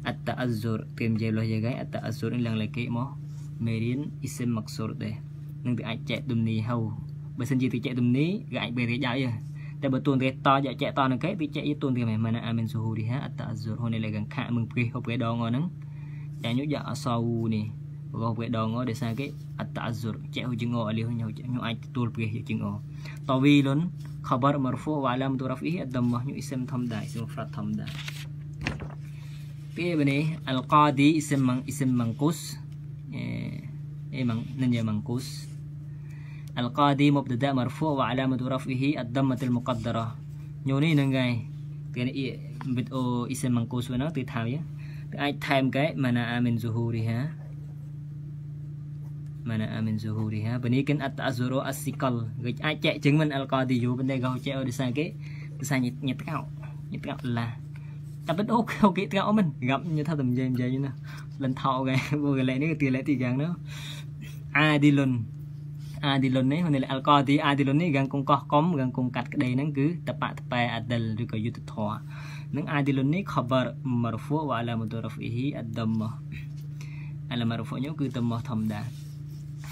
អត្តអហ្ស៊ុរគេនិយាយលោះយ៉ាងអត្តអហ្ស៊ុរនេះឡើងលេគេមក មេរៀនអ៊ីសិមម៉ាក់ស៊ុរដែរនឹងគេអាចចែកទំនីហៅបើសិនជាគេចែកទំនីគេអាចបេរៀចហើយតែបើទួនគេតយកចែកតនឹងគេវាចែកទួនគេមិនម៉ាណាអាមិនស៊ូហ៊ូរីហាអត្តអហ្ស៊ុរហូនលេកងខៈមឹងព្រេះហូបព្រេះដងហ្នឹងចាញ់យកអសៅនេះរបស់វាដងដោយសារគេអត្តអស៊ុរចែកជាងអលីញោញោអាចទទួលព្រះជាងអតវីលុន خبر مرفوع وعلامة رفعه الضمة ញោ اسم ធម្មតា اسم مفرد ធម្មតាពីបនេះ القاضي اسم من اسم منقوص ايه من ننجا منقوص القاضي مبتدا مرفوع وعلامة رفعه الضمة المقدرة ញោនេះនឹងហើយគេនេះវីដេអូ اسم منقوص វិញទៅថៅអាចថែមកែ mana amin zuhuriha mana amin zuhuriha បនេះគិនអត្តអសុរអសិកលគេអាចចែកជាងមិនអលកឌីយូប៉ុន្តែគេចែកដោយសារគេដោយសារញាតកោញាតកោឡាតែបិទអូអូគេត្កោមិនងាប់ញថាតែនិយាយនិយាយណាលិនថោគេពួកគេលេនេះទីលេទីយ៉ាងនោះ អាឌីលុនអាឌីលុននេះនេះអលកឌីអាឌីលុននេះកាងគងកោះកំកាងគងកាត់ក្តីហ្នឹងគឺតបៈតបែអាឌិលឬក៏យុទ្ធធរនឹងអាឌីលុននេះ khabar marfu' wa alamatu raf'ihi ad-dammah អាឡាមរហ្វុញគឺតមធម្មតា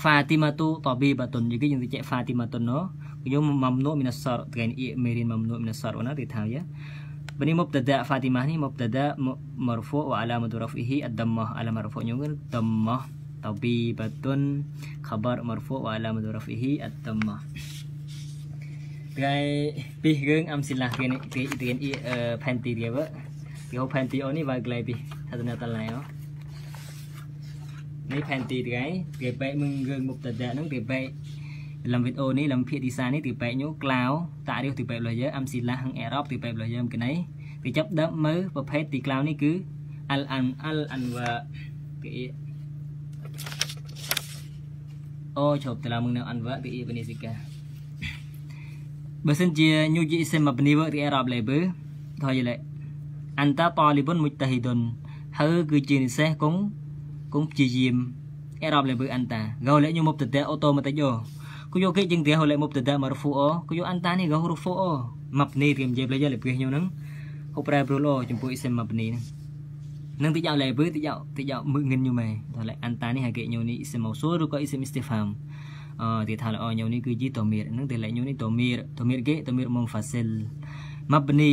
Fatimatu tabibatun juga yang dicek Fatimatun no yo mamnu min as-sar dengan i merin mamnu min as-sar ona ditau ya Bani mubtada Fatimah ni mubtada marfu wa alamatu raf'ihi ad-dammah alamat marfu'nya kan dammah tabibatun khabar marfu wa alamatu raf'ihi ad-dammah ថ្ងៃពីរឿងអំសិលាគេគេរៀនអ៊ីផែនទីគេវើគេហៅផែនទីអូនេះវាក្លែពីថាទៅនៅតឡៃអូនេះផែនទីថ្ងៃគេបែកមឹងរឿងមុខតដៈហ្នឹងគេបែកលំវីដេអូនេះលំភាគទីសានេះទីបែកញូក្លាវតារៀវទីបែកលយអំស៊ីឡាហងអេរ៉ុបទីបែកលយមកណៃគេចាប់ដើមមើលប្រភេទទីក្លាវនេះគឺ al an al anwa គេ អូជប់តឡាមនឹង anwa គេបនិសិកាបើសិនជាញូជីអ៊ីសិមបនីវរីអេរ៉ាប់លេបឺថយលេអន្តតាលីបុនមុចតាហ៊ីដុនហើយគឺជានិសេសគង់គង់ព្យាយាមអេរ៉ាប់លេបឺអន្តាកោលេញមុបតតអូតូម៉ាទិកយោគូយោគេជាងទេហូលេមុបតតមករហ្វូអូគូយោអន្តានេះកោរហ្វូអូម៉ាប់នីរៀមយេបលេយលេព្រិះញូនឹងហូប្រែប្រូឡូចំពោះអ៊ីសិមម៉ាប់នីនឹង នឹងតិចលេបឺតិចតិចមឹងងិនញូម៉ែតលេអន្តានេះហើយគេញូនេះអ៊ីសិមម៉ូសូឬក៏អ៊ីសិមអ៊ីស្ទីហ្វាមអឺទីថាល្អញូនេះគឺជាតូមៀរនឹងទីលេញូនេះតូមៀរតូមៀរគេតូមៀរមុំហ្វាសិលម៉ាប់នី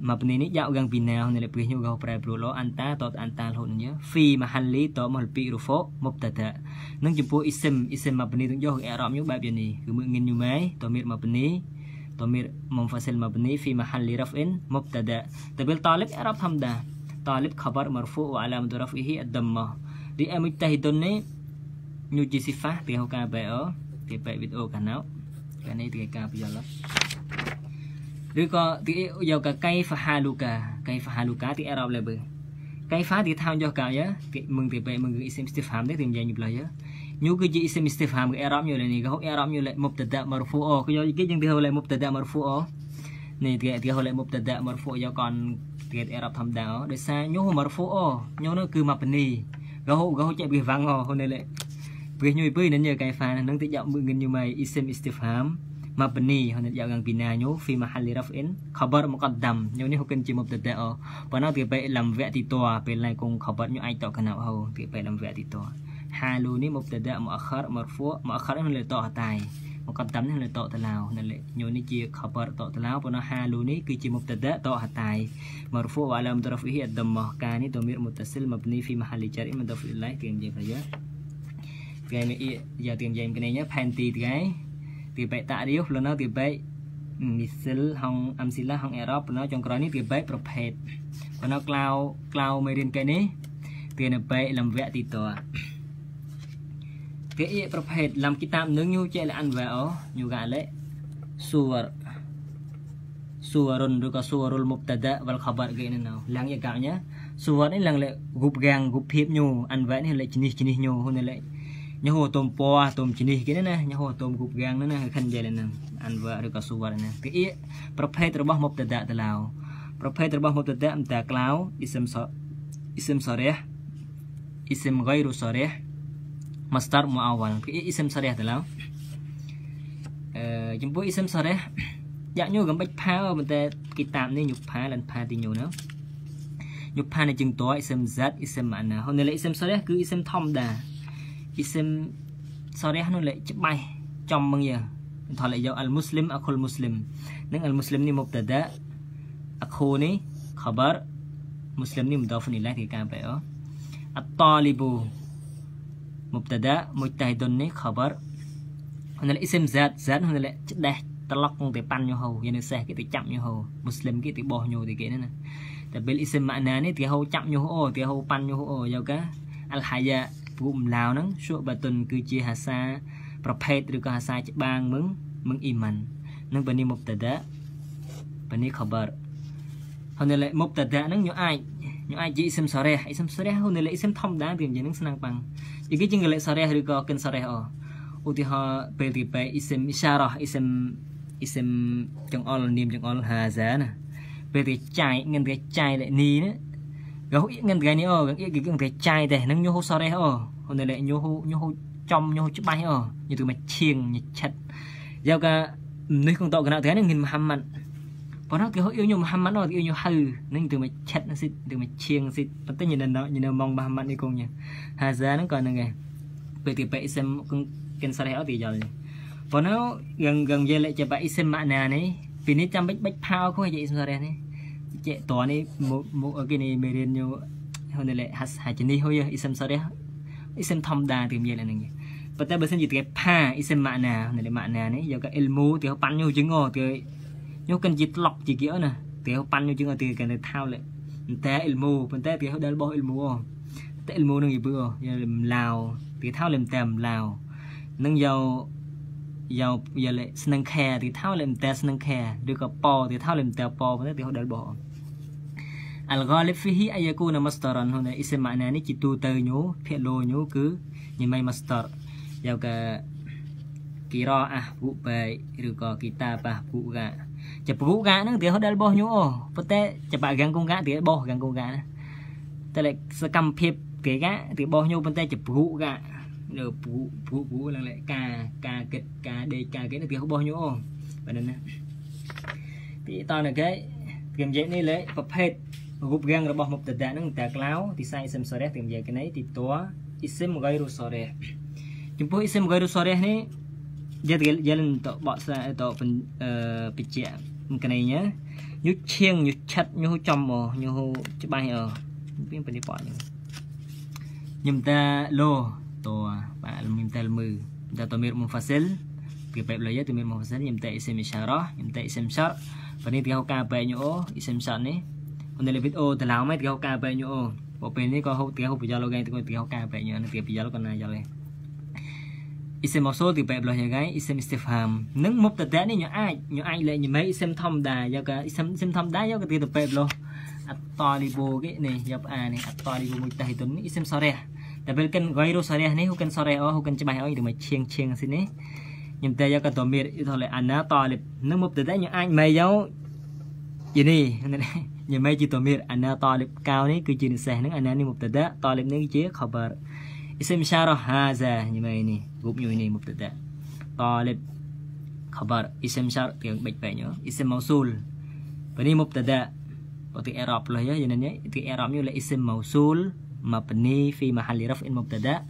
mabni ni jauh gang pinau ni lebih nyu gau prai pro anta tot anta lo nya fi mahalli to mal pi rufo mubtada nang jumpu isim isim mabni tung jauh i'rab nyu bab ni cứ mượn ngin nyu mai tomir mabni tomir munfasil mabni fi mahalli raf'in mubtada tabil talib i'rab hamda talib khabar marfu wa alamat raf'ihi ad-dhammah di amujtahidun ni nyuji sifah tiga ka ba o tiga video kanau cái này thì ca bây giờ lắm ឬក៏ទីយកកៃហ្វាហាលូកាកៃហ្វាហាលូកាទីអរ៉ាប់លេបកៃហ្វាទី ថាយកកាយទីមឹងទីបែមឹងអ៊ីសិមស្ទីហ្វាមទេទីយ៉ាងញីប្លាយញូគឺជាអ៊ីសិមស្ទីហ្វាមអរ៉ាប់ញូលេនេះក៏អរ៉ាប់ញូលេមុបតដាមរហ្វូអូក៏យកគេយ៉ាងទីហូលេមុបតដាមរហ្វូអូនេះទីទីហូលេមុបតដាមរហ្វូយកកន ទីអរ៉ាប់ធម្មតាដោយសារញូមរហ្វូអូញូនោះគឺមកបនីក៏ហូក៏ហូចេះបិវាំងហូនេះលេពេលញូពើនឹងយកកៃហ្វានឹងទីយកមឹងញូម៉ៃអ៊ីសិមស្ទីហ្វាម mabni hanya yang bina nyu fi mahalli raf'in khabar muqaddam nyu ni hukum chi mubtada o pana ti pe lam ve ti to pe lai kong khabar nyu ai to kana ho ti pe lam ve ti to halu ni mubtada muakhar marfu muakhar ni le to tai មកកតំ នេះលើតតឡាវនៅញូនេះជាខបរតតឡាវប៉ុន្តែហាលូនេះគឺជាមុបតដតហតៃមរហ្វូវអាឡាមតរហ្វីអដមកានេះតមីរមុតសិលមបនីហ្វីមហាលីចារីមដហ្វីឡៃគេនិយាយប្រយោគេនេះយ៉ាទៀមយ៉ៃគ្នាផែនទីថ្ងៃ thì vậy tạ riêu là nó thì vậy misil hong amsila hong Arab nó trong cái này thì vậy prophet và nó cloud cloud mấy điên cái này thì nó vậy làm vẽ thì to cái prophet làm kitab nướng nhu chạy là ăn vẽ ó nhu gà lệ suar suarun rồi có suarul mubtada wal khabar cái này nào lắng vậy cả nhá suar này lắng lệ gục gang gục hiệp nhu ăn vẽ này lại chinih chinih nhu hôm nay lại ញហូតុំពណ៌តុំជនេះគេណាញហូតុំគូបកាំងណាខិនយេលណាអានវ៉ាឬក៏ស៊ូវ៉ាណាទីអ៊ីប្រភេទរបស់មុបតដៈតឡៅប្រភេទរបស់មុបតដៈអន្តក្លៅអ៊ីសឹមសអ៊ីសឹមសារះអ៊ីសឹមហ្គៃរុសារះ masdar muawal cái ism sarih ទៅឡៅអឺចំពោះ ism sarih យ៉ាក់ញូកំបិចផាប៉ុន្តែគីតាបនេះញុផាលិនផាទីញូណាញុផានៃជឹងត ism z ism mana ហើយនៅ ism sarih គឺ ism ធម្មតា isim soreh nu le cebai chom mừng ya thọ lại dấu al muslim akhul muslim nâng al muslim ni mubtada akhu ni khabar muslim ni mudaf ilaih thì cam phải đó at talibu mubtada mujtahidun ni khabar nó lại isim zat zat nó lại đeh ត្រឡប់គង់តែប៉ាន់ញោហោយ៉ាងនេះសេះគេទៅចាប់ញោហោមូស្លីមគេទៅបោះញោទៅគេណាតែពេលអ៊ីសិមម៉ាណានេះគេហៅចាប់ញោអូគេហៅប៉ាន់ញោអូយកកាអលហាយ៉ាព្រោះម្លាវហ្នឹងឈួបាតុនគឺជាហាសាប្រភេទឬក៏ហាសាច្បាងមឹងមឹងអ៊ីម៉ាន់នឹងបនីមុបតដាបនីខបារហើយនៅលេមុបតដាហ្នឹងញអាចញអាចជាអ៊ីសឹមសារ៉េអ៊ីសឹមសារ៉េហើយនៅលេអ៊ីសឹមធម្មតាទីយ៉ាងហ្នឹងស្នងប៉ាំង យីគេជាងលេសារ៉េឬក៏កិនសារ៉េអឧទាហរណ៍ពេលទីបែអ៊ីសឹមអ៊ីសារ៉ាអ៊ីសឹមអ៊ីសឹមចង្អុលនាមចង្អុលហាហ្សាណាពេលទីចាយងិនទីចាយលេនីណា gấu ít ngân cái này ờ gắng ít cái cái chai đây nâng nhô hô so đây ờ hôm nay lại nhô hô nhô hô trong nhô hô chụp bay ờ như từ mà chiêng như chặt giao cả nơi con tàu cái nào thế này nghìn Muhammad và nó kiểu yêu nhau Muhammad nó yêu nhau hư nên từ mà chặt nó xịt từ mà chiêng xịt bắt tới nhìn nó nhìn nó mong Muhammad đi cùng nha hà giá nó còn là ngày về thì bạn xem con kênh sao đó thì giờ và nó gần gần về lại cho bạn xem mạng này vì nó chăm bách bách phao không hay vậy sao đây này ចេតនេះមកមកគេនេះមេរៀនយោហើយនៅហាហាជនេះហើយអ៊ីសឹមសរះអ៊ីសឹមធម្មតាទីមានហ្នឹងប៉ុន្តែបើសិនជាគេផាអ៊ីសឹមម៉ាណានៅម៉ាណានេះយកអ៊ីលមូទីប៉ាន់យោជាងអូ ទីយោកិនជាត្លុកជាគេណាទីប៉ាន់យោជាងអូទីគេនៅថៅលេតែអ៊ីលមូប៉ុន្តែទីដែលបោះអ៊ីលមូអូតែអ៊ីលមូនឹងយឺបឺអូយកឡាវទីថៅលេមតែមឡាវនឹងយកយកយកលេស្នឹងខែទីថៅលេមតែស្នឹងខែឬក៏ប៉ទីថៅលេមតែប៉ប៉ុន្តែទីដែលបោះ al-ghalib fihi ay yakuna masdaran ហ្នឹង ism makna នេះជាទូទៅញូភាគលោញូគឺញ៉ៃ masdar យកកគីរ៉ាអះពុបែឬក៏គីតាប៉ះពុកាចាពុកា ហ្នឹងវាហត់ដែលបោះញូអូប៉ុន្តែច្បាក់កាំងគងកាវាបោះកាំងគងកាណាតែសកម្មភាពគេកាវាបោះញូប៉ុន្តែជាពុកានៅពុពុពុឡើងលេការការគិតការដេកការគេវាបោះញូអូបែបហ្នឹងណាទីតនៅគេគេនិយាយនេះលេប្រភេទរូបរាងរបស់មុបតដៈហ្នឹងតែក្លៅទីសៃសិមសរះទីនិយាយគេនេះទីតួអ៊ីសិមហ្គៃរូសរះចំពោះអ៊ីសិមហ្គៃរូសរះនេះ jadi jalan untuk baksa atau pen uh, pijak kenainya nyu chieng nyu chat nyu chom mo nyu chbai ở bên bên đi bỏ nhưng nhưng ta lo to bạn nhưng ta mư ta to mir mufasil cái bẹp lấy từ mir mufasil nhưng ta isim isyarah nhưng ta isim syar và nên theo ca bè nyu isim syar này còn đây là video từ lão mấy theo ca bè nyu bộ bên này có hậu theo bây giờ lo gây từ theo ca bè nyu nó theo bây giờ lo còn này giờ này អ៊ីសិមម៉ូសូលទីបែបលោះយ៉ាងហ្នឹង អ៊ីសិមអ៊ីស្ទីហ្វាមនឹងមុបតតានេះញអាចញអាចលេញមេអ៊ីសិមធម្មតាយកអ៊ីសិមអ៊ីសិមធម្មតាយកទៅបែបលោះអត្តលីបូគេនេះយកអានេះអត្តលីបូមួយតៃតុននេះអ៊ីសិមសរះតែពេលកិនហ្គៃរូសរះនេះហូកិនសរះអូហូកិនច្បាស់អីទៅមកឈៀងឈៀងស៊ីនេះខ្ញុំតែយកទៅមានទៅលេអាណាតលីនឹងមុបតតាញអាចមេយកយីនេះញមេជាទៅមានអាណាតលីកៅនេះគឺជានិសេសហ្នឹងអាណានេះមុបតតាតលីនេះជា khabar اسم إشارة هذا như ini group như ini mubtada talib khabar ism syar tiếng baik baik nhớ ism mausul ini mubtada Berarti i'rab lah ya jenenge itu i'rabnya oleh ism mausul mabni fi mahalli raf'in mubtada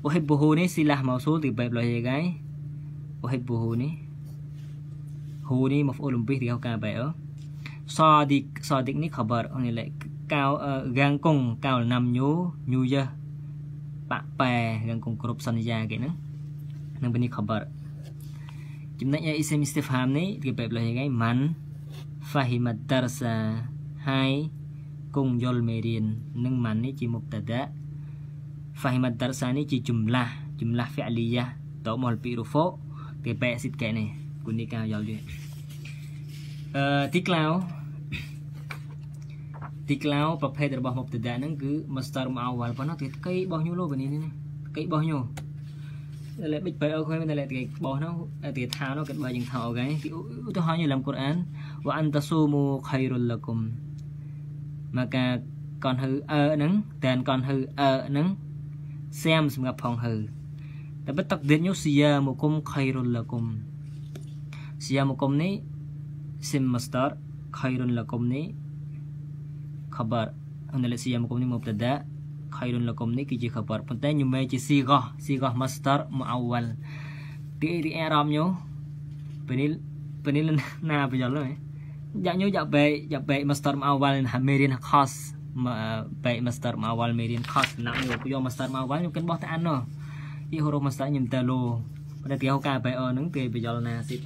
uhibbuhu ni silah mausul thì baik lah ya guys uhibbuhu ni hu ni maf'ul bih thì ka baik oh sadiq sadiq ni khabar ini lại cao gang cung cao là năm nhú nhu ya បាក់ប៉ែរឿងគង្គ្រប់សន្យាគេហ្នឹងនឹងពេលនេះ khabar ចំណុច isim istifham នេះគេបែបលើយ៉ាងម៉ាន់ fahimat darsa ហើយគង់យល់មេរៀននឹងម៉ាន់នេះជា mubtada fahimat darsa នេះជាជំលាស់ជំលាស់ fi'liyah តមកពី rufu គេបែកសិតកែនេះគុណនេះការយល់យល់អឺទីក្លៅ ទីក្លៅប្រភេទរបស់មុបតដាហ្នឹងគឺ master មកអវលប៉ុណ្ណោះទីកៃបោះញូលោបនេះនេះកៃបោះញូតែបិចបែអើខុយតែទីបោះនោះទីថានោះគេបើយើងថាអូខេទីឧទាហរណ៍នៅក្នុងកូរ៉ានវ៉ាអន្តស៊ូមូខៃរុលលគុមមកកាកនហឺអឺហ្នឹងតែនកនហឺអឺហ្នឹងសាមសម្រាប់ផងហឺតែបិទតកទៀតញូសយ៉ាមកគុំខៃរុលលគុមសយ៉ាមកគុំនេះ sim master ខៃរុលលគុំនេះ khabar នៅលេសយ៉ាមកុំនេះ mubtada ខៃរុនលកុំនេះគឺជា khabar ប៉ុន្តែញមេជាស៊ីកោស៊ីកោ master មកអវលទីទីអារម្មណ៍ញោពេលនេះពេលនេះណាបញ្យល់ហើយយ៉ាញោយ៉ាបែយ៉ាបែ master មកអវលហាមេរៀន khas បែ master មកអវលមេរៀន khas ណាក់យកយក master មកអវលខ្ញុំកិនបោះតែអានណោះទីហូរ master ខ្ញុំតើលោប៉ុន្តែទីហៅការបែអហ្នឹងគេបញ្យល់ណាសិត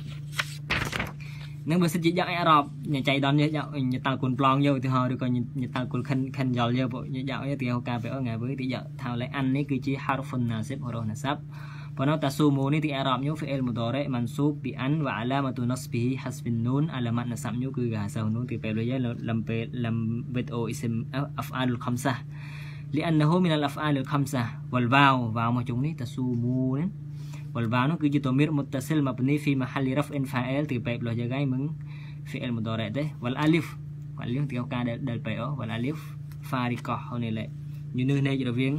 នឹងបើសិនជាយកអរ៉ាប់ញ៉ចៃដល់ញ៉យកញ៉តាល់គុនប្លង់យកឧទាហរណ៍ឬក៏ញ៉តាល់គុនខិនខិនយល់យកញ៉យកយកទីហៅការពេលថ្ងៃវើទីយកថាឡៃអាននេះគឺជា harfun nasib huruf nasab ប៉ុន្តែតាស៊ូមូនេះទីអរ៉ាប់ញូ fi'il mudhari mansub bi an wa alamatu nasbihi hasbin nun alamat nasab ញូគឺកាសានូទីពេលវិញលំពេលលំ with o ism af'al khamsah لأنه من الأفعال الخمسة والواو واو មកជុំនេះតាស៊ូមូនេះ والبانو គឺជាតមីរ متصل مبني في محل رفع فاعل ទីបែបលោះយ៉ាងហ្នឹង fi'il mudhari ទេ wal alif wal alif ទីការដែល PO wal alif fariqah នេះលេញនឹះនៃរវាង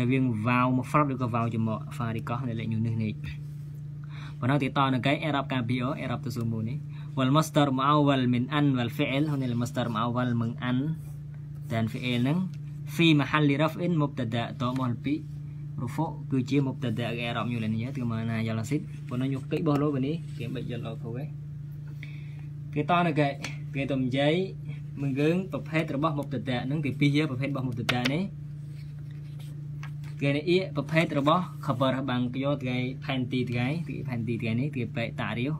រវាង vào មក front ឬក៏ vào ចំមក fariqah នេះលេញនឹះនៃប៉ុន្តែទីតនៅកែ i'rab ការ BO i'rab ទៅស៊ូមូនេះ wal masdar muawwal min an wal fi'il នេះ masdar muawwal min an dan fi'il ហ្នឹង fi mahalli raf'in mubtada តមកពី rufu គឺជាមុបតតអារម្មណ៍យល់នេះគឺមកណាយល់សិតប៉ុន្តែយកកិច្ចបោះលោនេះគេបិចយល់អត់ទៅគេតនៅគេគេទៅនិយាយមងើងប្រភេទរបស់មុបតតនឹងគេពីរប្រភេទរបស់មុបតតនេះគេនេះប្រភេទរបស់ cover បាំងយកថ្ងៃផែនទីថ្ងៃទីផែនទីថ្ងៃនេះគេបែកតារៀវ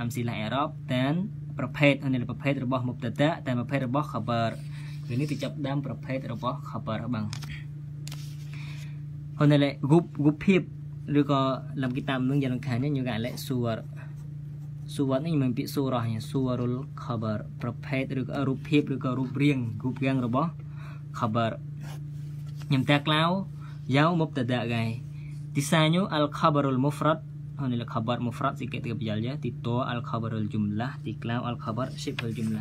អំស៊ីឡាអេរ៉ុបតែនប្រភេទនេះប្រភេទរបស់មុបតតតែប្រភេទរបស់ cover គឺនេះទៅចាប់ដើមប្រភេទរបស់ cover បាំង hôm nay lại gúp gúp hiệp được có làm cái tạm nâng dần khá nhanh như gái lại xua xua nhưng mình bị xua rồi xua rồi khó bờ rụp hết được ở rụp hiệp được có rụp riêng gúp găng rồi bó khó bờ nhằm lao giáo mốc tạ đạ gái tí al khó mufrad, rồi mốc mufrad hôm nay là khó bờ al khó jumlah rồi al khó bờ jumlah.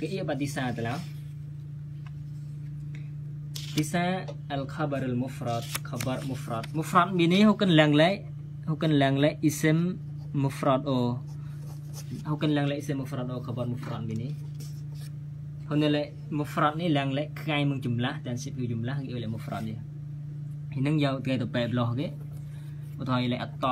Ke ia lạ cái ý tisa al khabarul mufrad khabar mufrad mufrad bini hukan lang lai hukan lang lai ism mufrad o hukan lang lai ism mufrad o khabar mufrad bini ហ្នឹងលេ mufrad នេះឡើងលេថ្ងៃមកចម្លាស់តែសិបគឺចម្លាស់គេលេ mufrad នេះហ្នឹងយកគេទៅបែបលោះគេឧទាហរណ៍លេអត្ត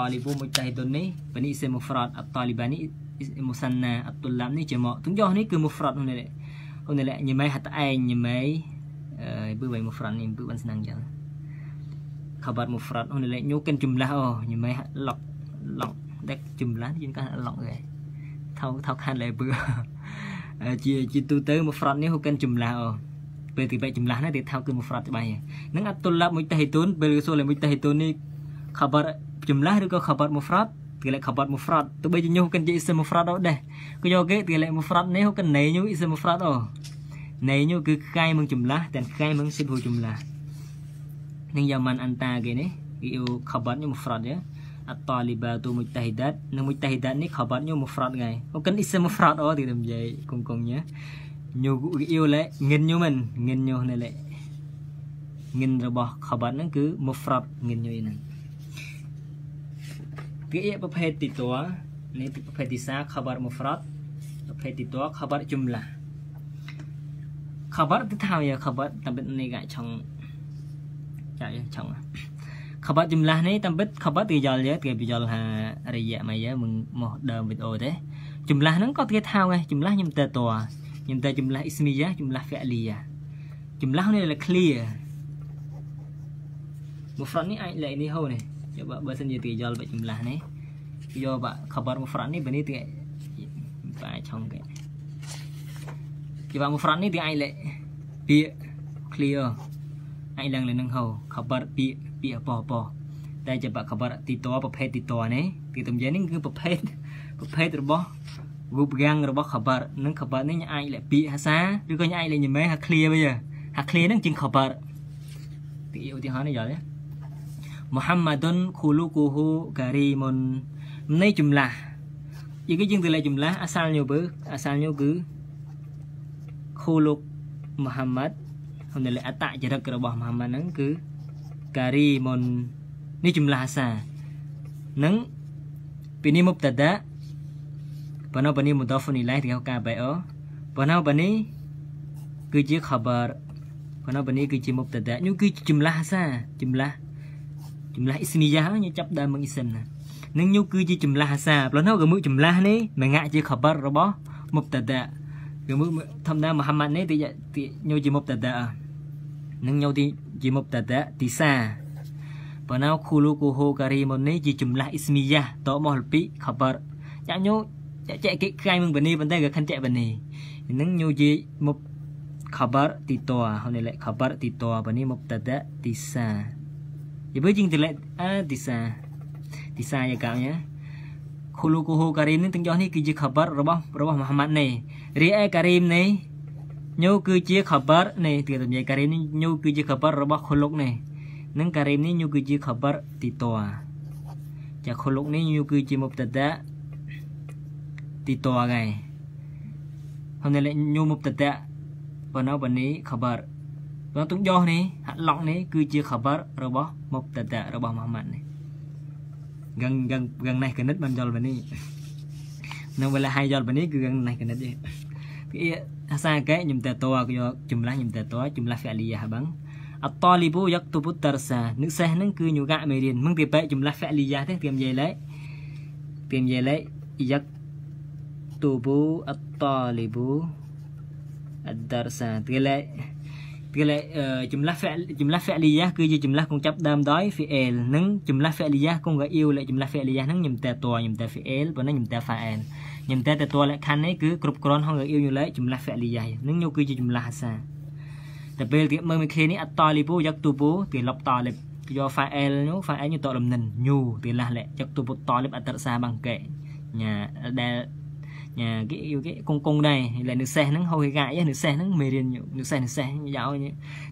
លីប៊ូមួយចៃទុននេះបនេះសេ mufrad អត្តលីបានេះ musanna អតុឡាំនេះជាមកទាំងយោនេះគឺ mufrad ហ្នឹងលេហ្នឹងលេញ៉ៃហត់ឯងញ៉ៃអឺបើបី mufrad នេះបើបានស្នងយ៉ាង khabar mufrad ហ្នឹងលេញូកិនចម្លាស់អូញ៉ៃឡុកឡុកដេកចម្លាស់យើងកាឡុកគេថៅថៅខានលេបើជាជាទូទៅ mufrad នេះហូកិនចម្លាស់អូពេលទីបែកចម្លាស់ណាទីថៅគឺ mufrad ច្បាស់ហ្នឹងអតុឡាប់មួយតេហីទុនពេលសូលេមួយតេហីទុននេះ khabar ចម្លាស់ឬក៏ khabar mufrad ទីលេ khabar mufrad ទោះបីជាញុះកិនជា ism mufrad អត់ដែរក៏យកគេទីលេ mufrad នេះកិនណេញុ ism mufrad អូ ណេញុគឺខ្កាយមឹងចម្លាស់ទាំងខ្កាយមឹងសិបហូចម្លាស់នឹងយ៉ាម៉ាន់អន្តាគេនេះគឺ khabar ញុ mufrad យ៉ាអតលីបាទូមុចតាហ៊ីដាតនិងមុចតាហ៊ីដាតនេះ khabar ញុ mufrad ថ្ងៃក៏កិន ism mufrad អូទីតែនិយាយកុងកុងញ៉ាញុយូលេងិនញុមិនងិនញុនេះលេងិនរបស់ khabar ហ្នឹងគឺ mufrad ងិនញុហ្នឹងពាក្យប្រភេទទីតនេះប្រភេទទីសា khabar mufrad ប្រភេទទីត khabar jumlah khabar ទៅថាយ៉ា khabar តាមពិតនេះកាឆងចាក់ឆង khabar jumlah នេះតាមពិត khabar គេយល់យើគេយល់ថារយៈមកយើมึงមកដើមវីដេអូទេ jumlah ហ្នឹងក៏គេថាដែរ jumlah ខ្ញុំទៅតខ្ញុំទៅ jumlah ismiyah jumlah fi'liyah jumlah នេះ là clear mufrad នេះអាចលេខនេះហូនេះ coba bahasa dia jual baik jumlah nih yo pak kabar mufrad nih bani tiga pak chong cái coba mufrad nih dia ai lệ bia clear ai lần lên nâng hầu kabar bia bia po po តែជាបាក់ខបារទីតប្រភេទទីតនេះទីតំយនេះគឺប្រភេទប្រភេទរបស់រូបរាងរបស់ខបារនឹងខបារនេះអាចលពាក្យភាសាឬក៏អាចលេញមែហា clear វិញហា clear នឹងជាងខបារទីឧទាហរណ៍នេះយល់ទេ Muhammadun khuluquhu karimun នៃចម្លាស់យីគេយើងទៅលេខចម្លាស់អាសាលញូបើអាសាលញូគឺ khuluq Muhammad ហើយលេខអតចរិតរបស់ Muhammad ហ្នឹងគឺ karimun នេះចម្លាស់អាសានឹងពីនេះមុបតដាបណោបនេះមុដហ្វនីឡៃទីកាបែអូបណោបនេះគឺជា khabar បណោបនេះគឺជាមុបតដានោះគឺជាចម្លាស់អាសាចម្លាស់ចម្លាស់អ៊ីស្មីយ៉ាញចាប់ដើមមកអ៊ីសិនណានឹងញូគឺជាចម្លាស់អាសាព្រោះនោះក៏មួយចម្លាស់នេះមងាក់ជាខបាត់របស់មុបតាដា គឺមួយធម្មតាមូហាម៉ាត់នេះទីញូជាមុបតាដានឹងញូទីជាមុបតាដាទីសាបើណៅគូលូគូហូការីមុននេះជាចម្លាស់អ៊ីស្មីយ៉ាតមកលពីខបាត់ចាញូចាក់គេខ្លាញ់មឹងបនីប៉ុន្តែក៏ខិនចាក់បនីនឹងញូជាមុប khabar titoa ហ្នឹងលេខ khabar titoa បនេះ mubtada ទីសា Jadi jing jelek ah disa disa ya kau ya khulu kuhu karim ni tenjoh ni គឺជា khabar របស់របស់ Muhammad នេះ រីឯ Karim នេះញូគឺជា khabar នេះទៀតនិយាយ Karim នេះញូគឺជា khabar របស់ khuluk នេះនឹង Karim នេះញូគឺជា khabar ទីតัวចា khuluk នេះញូគឺជា mubtada ទីតัวហ្នឹងហើយញូ mubtada បណ្ណោបណ្នេះ khabar ព្រោះទុកយោនេះហាក់ឡុកនេះគឺជា khabar របស់ mubtada របស់ម៉ាម៉ាត់នេះហ្គងហ្គងហ្គងនេះកណិតបានយល់បែនេះនៅ វេលាហើយយល់បែនេះគឺហ្គងនេះកណិតទេគឺភាសាកែខ្ញុំតើតក៏យកចម្លាស់ខ្ញុំតើតចម្លាស់ fi'liyah បងអតលីបូយកទុបុតរសានឹកសេះហ្នឹងគឺញូកាមេរៀនមិនទីបែកចម្លាស់ fi'liyah ទេទៀមនិយាយលេទៀមនិយាយលេយកទុបូអតលីបូអដរសាទីលេពីលេចម្លាស់ចម្លាស់ fi'liyah គឺជាចម្លាស់គង់ចាប់ដើមដោយ fi'il និងចម្លាស់ fi'liyah គង់ក៏អ៊ីវលេចម្លាស់ fi'liyah ហ្នឹងខ្ញុំតែតខ្ញុំតែ fi'il ប៉ុន្តែខ្ញុំតែ fa'il ខ្ញុំតែតតលក្ខខណ្ឌនេះគឺគ្រប់គ្រាន់ហងអ៊ីវយូលេចម្លាស់ fi'liyah នឹងនោះគឺជាចម្លាស់អាសាតែពេលទៀតមើលមួយឃ្លានេះអតលីពូយកទូពូទីលប់តលិបយក fa'il នោះ fa'il ញូតលំនិនញូទីលះលេយកទូពូតលិបអត្តរសាបង្កែញ៉ាដែលញ៉ាគេយូគេកងកងដែរឡើយនៅសេះហ្នឹងហូគេកាយនៅសេះហ្នឹងមេរៀននៅសេះនៅសេះយ៉ាវ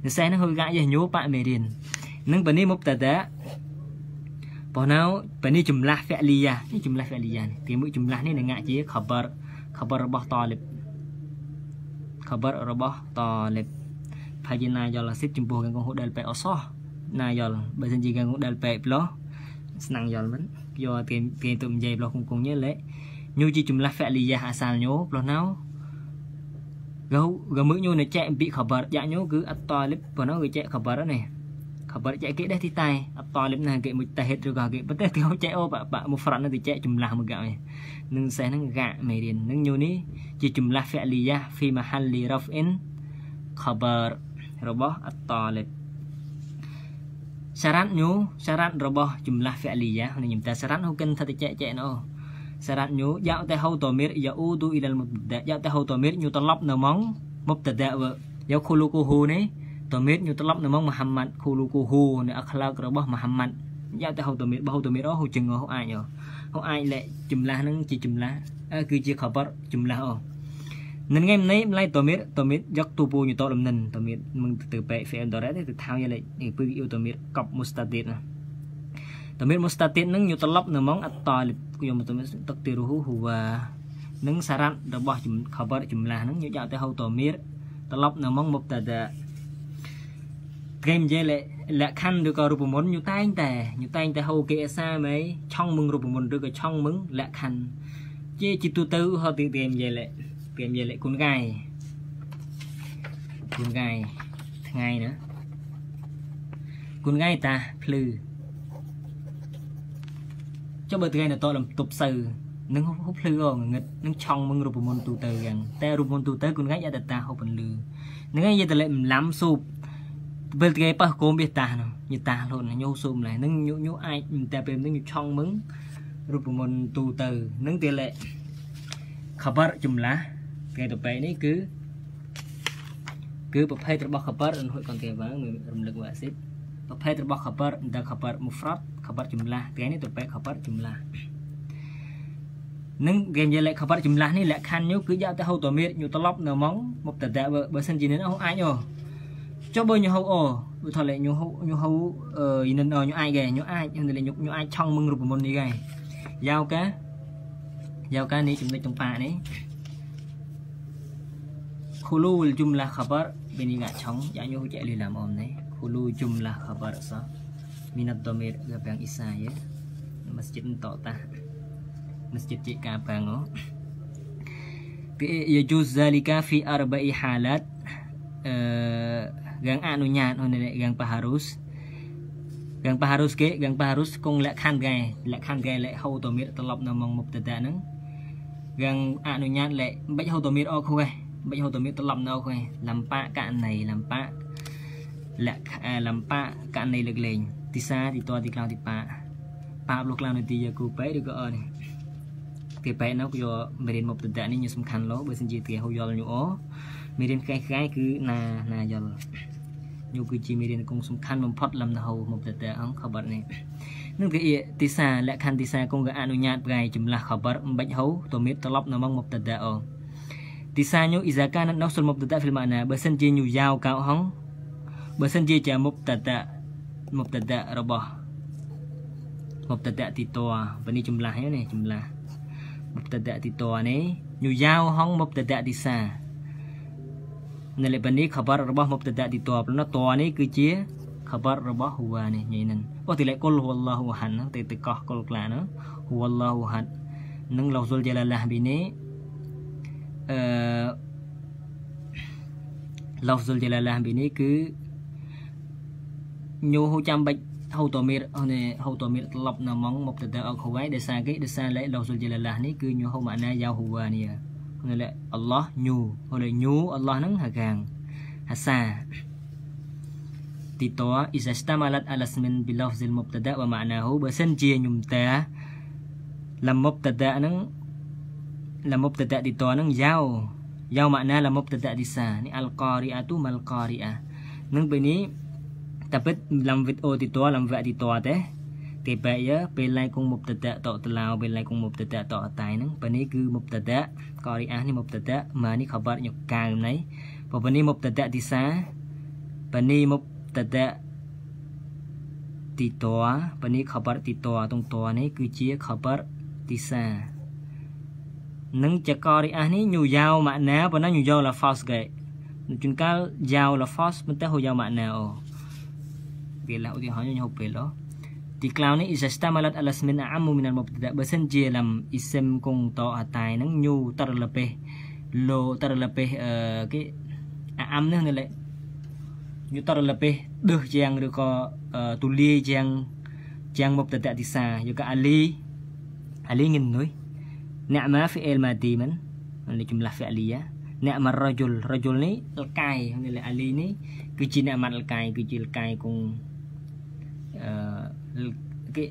នៅសេះហ្នឹងហូគេកាយញូប៉មេរៀននឹងបនេះមុបតតា ប៉ុន្តែបនេះចម្លាស់ហ្វលីយ៉ានេះចម្លាស់ហ្វលីយ៉ានេះទីមួយចម្លាស់នេះនឹងងាក់ជា khabar khabar របស់តលិប khabar របស់តលិបផាយណាយល់សិតចំពោះកងហូដែលបែអសោះណាយល់បើសិនជាកងហូដែលបែប្លោះស្នាំងយល់មិនយកគេគេទៅនិយាយប្លោះគង្គងញ៉េលេញូជាចម្លាស់ហ្វលីយ៉ាអាសាលញូប្លោះណៅ gấu gấu mực nhu này chạy bị khabar dạ nhú cứ at to lip của nó người chạy khabar đó này khabar chạy cái đấy thì tay at to lip này cái một tay hết rồi cả cái bất thì không chạy ô bạn bạn một phần nó thì chạy chùm làm một gạo này nâng xe nâng gạ mày điền nâng nhu ní chỉ chùm là phẹ lì ya phi mà hal lì raf in khabar របស់អត្តលិបសារ៉ាត់ញូសារ៉ាត់របស់ចម្លាស់ហ្វលីយ៉ាខ្ញុំតែសារ៉ាត់ហូកិនថាទៅចែកចែកណូសារ៉ាត់ញូយ៉ាតែហូតមីរយ៉ាអ៊ូឌូអ៊ីលមុបដាយ៉ាតែហូតមីរញូត្រឡប់នៅម៉ងមុបតាដាវយ៉ាខូលូកូហ៊ូនេះ តមីរញូត្រឡប់នៅម៉ងមូហាម៉ាត់ខូលូកូហ៊ូនៅអក្លាករបស់មូហាម៉ាត់យ៉ាតែហូតមីរបោហូតមីរអូហូជឹងហូអាចហូអាចលែចម្លាស់ហ្នឹងជាចម្លាស់គឺជាខបរចម្លាស់អូនឹងថ្ងៃនេះម្ល៉េះតមីតតមីតយកទូពូញតលំនិនតមីតมึงទៅបែហ្វេអនដរ៉េទៅថៅយ៉ាលេនេះពឹយូតមីតកប់មូស្តាទីតណាតមីតមូស្តាទីតនឹងយូត្រឡប់នៅម៉ងអត់តលខ្ញុំតមីតទឹកទីរូហូវ៉ានឹងសារ៉ាត់របស់ខបរចម្លាស់នឹងយកយកទៅហៅតមីតត្រឡប់នៅម៉ងមុបតាដា គេនិយាយលក្ខខណ្ឌឬក៏រូបមន្តញូតែងតែញូតែងតែហៅគេអសាមែឆង់មឹងរូបមន្តឬក៏ឆង់មឹងលក្ខខណ្ឌជាជាទូទៅហៅទីគេនិយាយលគេនិយាយលគុណកាយគុណកាយថ្ងៃណាគុណកាយតាភ្លឺចុះបើថ្ងៃនៅតលំទប់សើនឹងហូបភ្លឺងឹតនឹងឆង់មឹងរូបមន្តទូទៅយ៉ាងតែរូបមន្តទូទៅគុណកាយអាចតែតាហូបពលឺនឹងឯងនិយាយតែលំឡាំស៊ូប ពេលគេប៉ះគោមបេតានោះយតាលូនញូស៊ូមឡែនឹងញូញូអាចតែពេលនឹងឆောင်းមឹងរូបមន្តទូទៅនឹងទៀតលេខបរចម្លាស់គេទៅពេលនេះគឺគឺប្រភេទរបស់ខបរហួយកនទេវងរំលឹកវ៉ាស៊ីបប្រភេទរបស់ខបរដល់ខបរមូហ្វ្រតខបរចម្លាស់ថ្ងៃនេះទៅពេលខបរចម្លាស់នឹងគេនិយាយលេខខបរចម្លាស់នេះលក្ខខណ្ឌញូគឺយកទៅហូតមីរញូត្រឡប់នៅម៉ងមកតតែបើសិនជានេះអូអាចអូ ចុះបើញូហូអូវាថលេញូហូញូហូអឺយិនញូអាចគេញូអាចញូលេញូញូអាចឆង់មឹងរូបមន្តនេះគេយ៉ាវកាយ៉ាវកានេះចំណុចចំប៉ានេះ khulu jumlah khabar bini ngak chong ya nyu je li lam om ne khulu jumlah khabar sa minat domir ga bang isa ya masjid to ta masjid cik ka bang o bi yajuz zalika fi arba'i halat uh, gang anunyat on ne gang paharus gang paharus ke gang paharus គង់លក្ខខណ្ឌកែលក្ខខណ្ឌកែលហៅតមៀតត្រឡប់នៅមកមុខតតាហ្នឹង gang អនុញ្ញាតលមិនហៅតមៀតអខុសឯងបាច់ហូតទៅមានត្រឡប់នៅហ្នឹងលំប៉ាករណីលំប៉ាលក្ខលំប៉ាករណីលើកលែងទីសាទីតទីក្លៅទីប៉ាប៉ាប់លោកក្លៅនៅទីយាគូបែឬក៏អនេះទីបែនៅយកមេរៀនមកតតនេះញសំខាន់លោបើសិនជាទីហូយល់ញូអូមេរៀនកែកែគឺណាណាយល់ ញូគឺជាមេរៀនគង់សំខាន់បំផុតលំនៅហូមកតតអង្គខបរនេះនឹងគេទីសាលក្ខខណ្ឌទីសាគង់ក៏អនុញ្ញាតប្រែចម្លាស់ខបរមិនបាច់ហូទៅមានត្រឡប់នៅមកមកតតអូ Tisanya iza kanat nafsul mubtada fil makna បើសិនជាញូយ៉ាវកៅហងបើសិនជាជា mubtada mubtada របស់ mubtada ទីតបើនេះចម្លាស់នេះចម្លាស់ mubtada ទីតនេះញូយ៉ាវហង mubtada ទីសា នៅលេបនេះ khabar របស់ mubtada ទីតព្រោះតនេះគឺជា khabar របស់ huwa នេះញ៉ៃនឹងអូទីលេគុល huwallahu ahad ហ្នឹងទៅទៅកោះគុលក្លាណា huwallahu ahad នឹង lafzul jalalah ពីនេះអឺ lafzul jalalah ពីនេះគឺញូហូចាំបាច់ហៅតមីរនេះហៅតមីរត្រឡប់នៅម៉ងមកទៅដល់អខវ៉ៃដោយសារគេដោយសារលេ lafzul jalalah នេះគឺញូហូម៉ាណាយ៉ាហូវ៉ានេះ នេះលេអល់ឡោះញូហើយញូអល់ឡោះហ្នឹងហាកាងហាសាទីតអ៊ីសាស្តាម៉ាឡាត់អាឡាស្មិនប៊ីឡហ្ហ្ស៊ីលមុបតដាវ៉ាម៉ាណាហូបើសិនជាញុំតាលំមុបតដាហ្នឹង là mubtada di to nang yao yao makna là mubtada di sa ni al qari'atu mal qari'ah nang bên ní tập làm việc ô thì to làm vẽ thì to thế ទេ បែយពេលឡៃគងមុបតតតតឡៅពេលឡៃគងមុបតតតអតៃហ្នឹងប៉នេះគឺមុបតតកោរីអានេះមុបតតម៉ានេះខបាត់ញុកៅណៃប៉នេះមុបតតទីសាប៉នេះមុបតតទីតប៉នេះខបាត់ទីតតងតនេះគឺជាខបាត់ទីសានឹងចករីអានេះញូយ៉ាវម៉ាណាប៉ុណ្ណាញូយ៉ាវឡាហ្វសកែជួនកាលយ៉ាវឡាហ្វសមិនតែហូយ៉ាវម៉ាណាអូវាឡាឧទាហរណ៍ញូពេលអូ di cloud ni isa stamalat ala ismin a'ammu minal mubtada បើសិនជាលំ ism គង់តអតាយហ្នឹងញូតរលពេលោតរលពេអឺគេអាអំនេះនេះញូតរលពេដឹសជាងឬក៏ទូលាយជាងជាង mubtada ទីសាយកអាលីអាលីងិននុយ ni'ma fi'il madi man នេះចំឡាស់ fi'liya ni'ma rajul rajul នេះលកាយនេះអាលីនេះគឺជា ni'mat លកាយគឺជាលកាយគង់អឺ គេ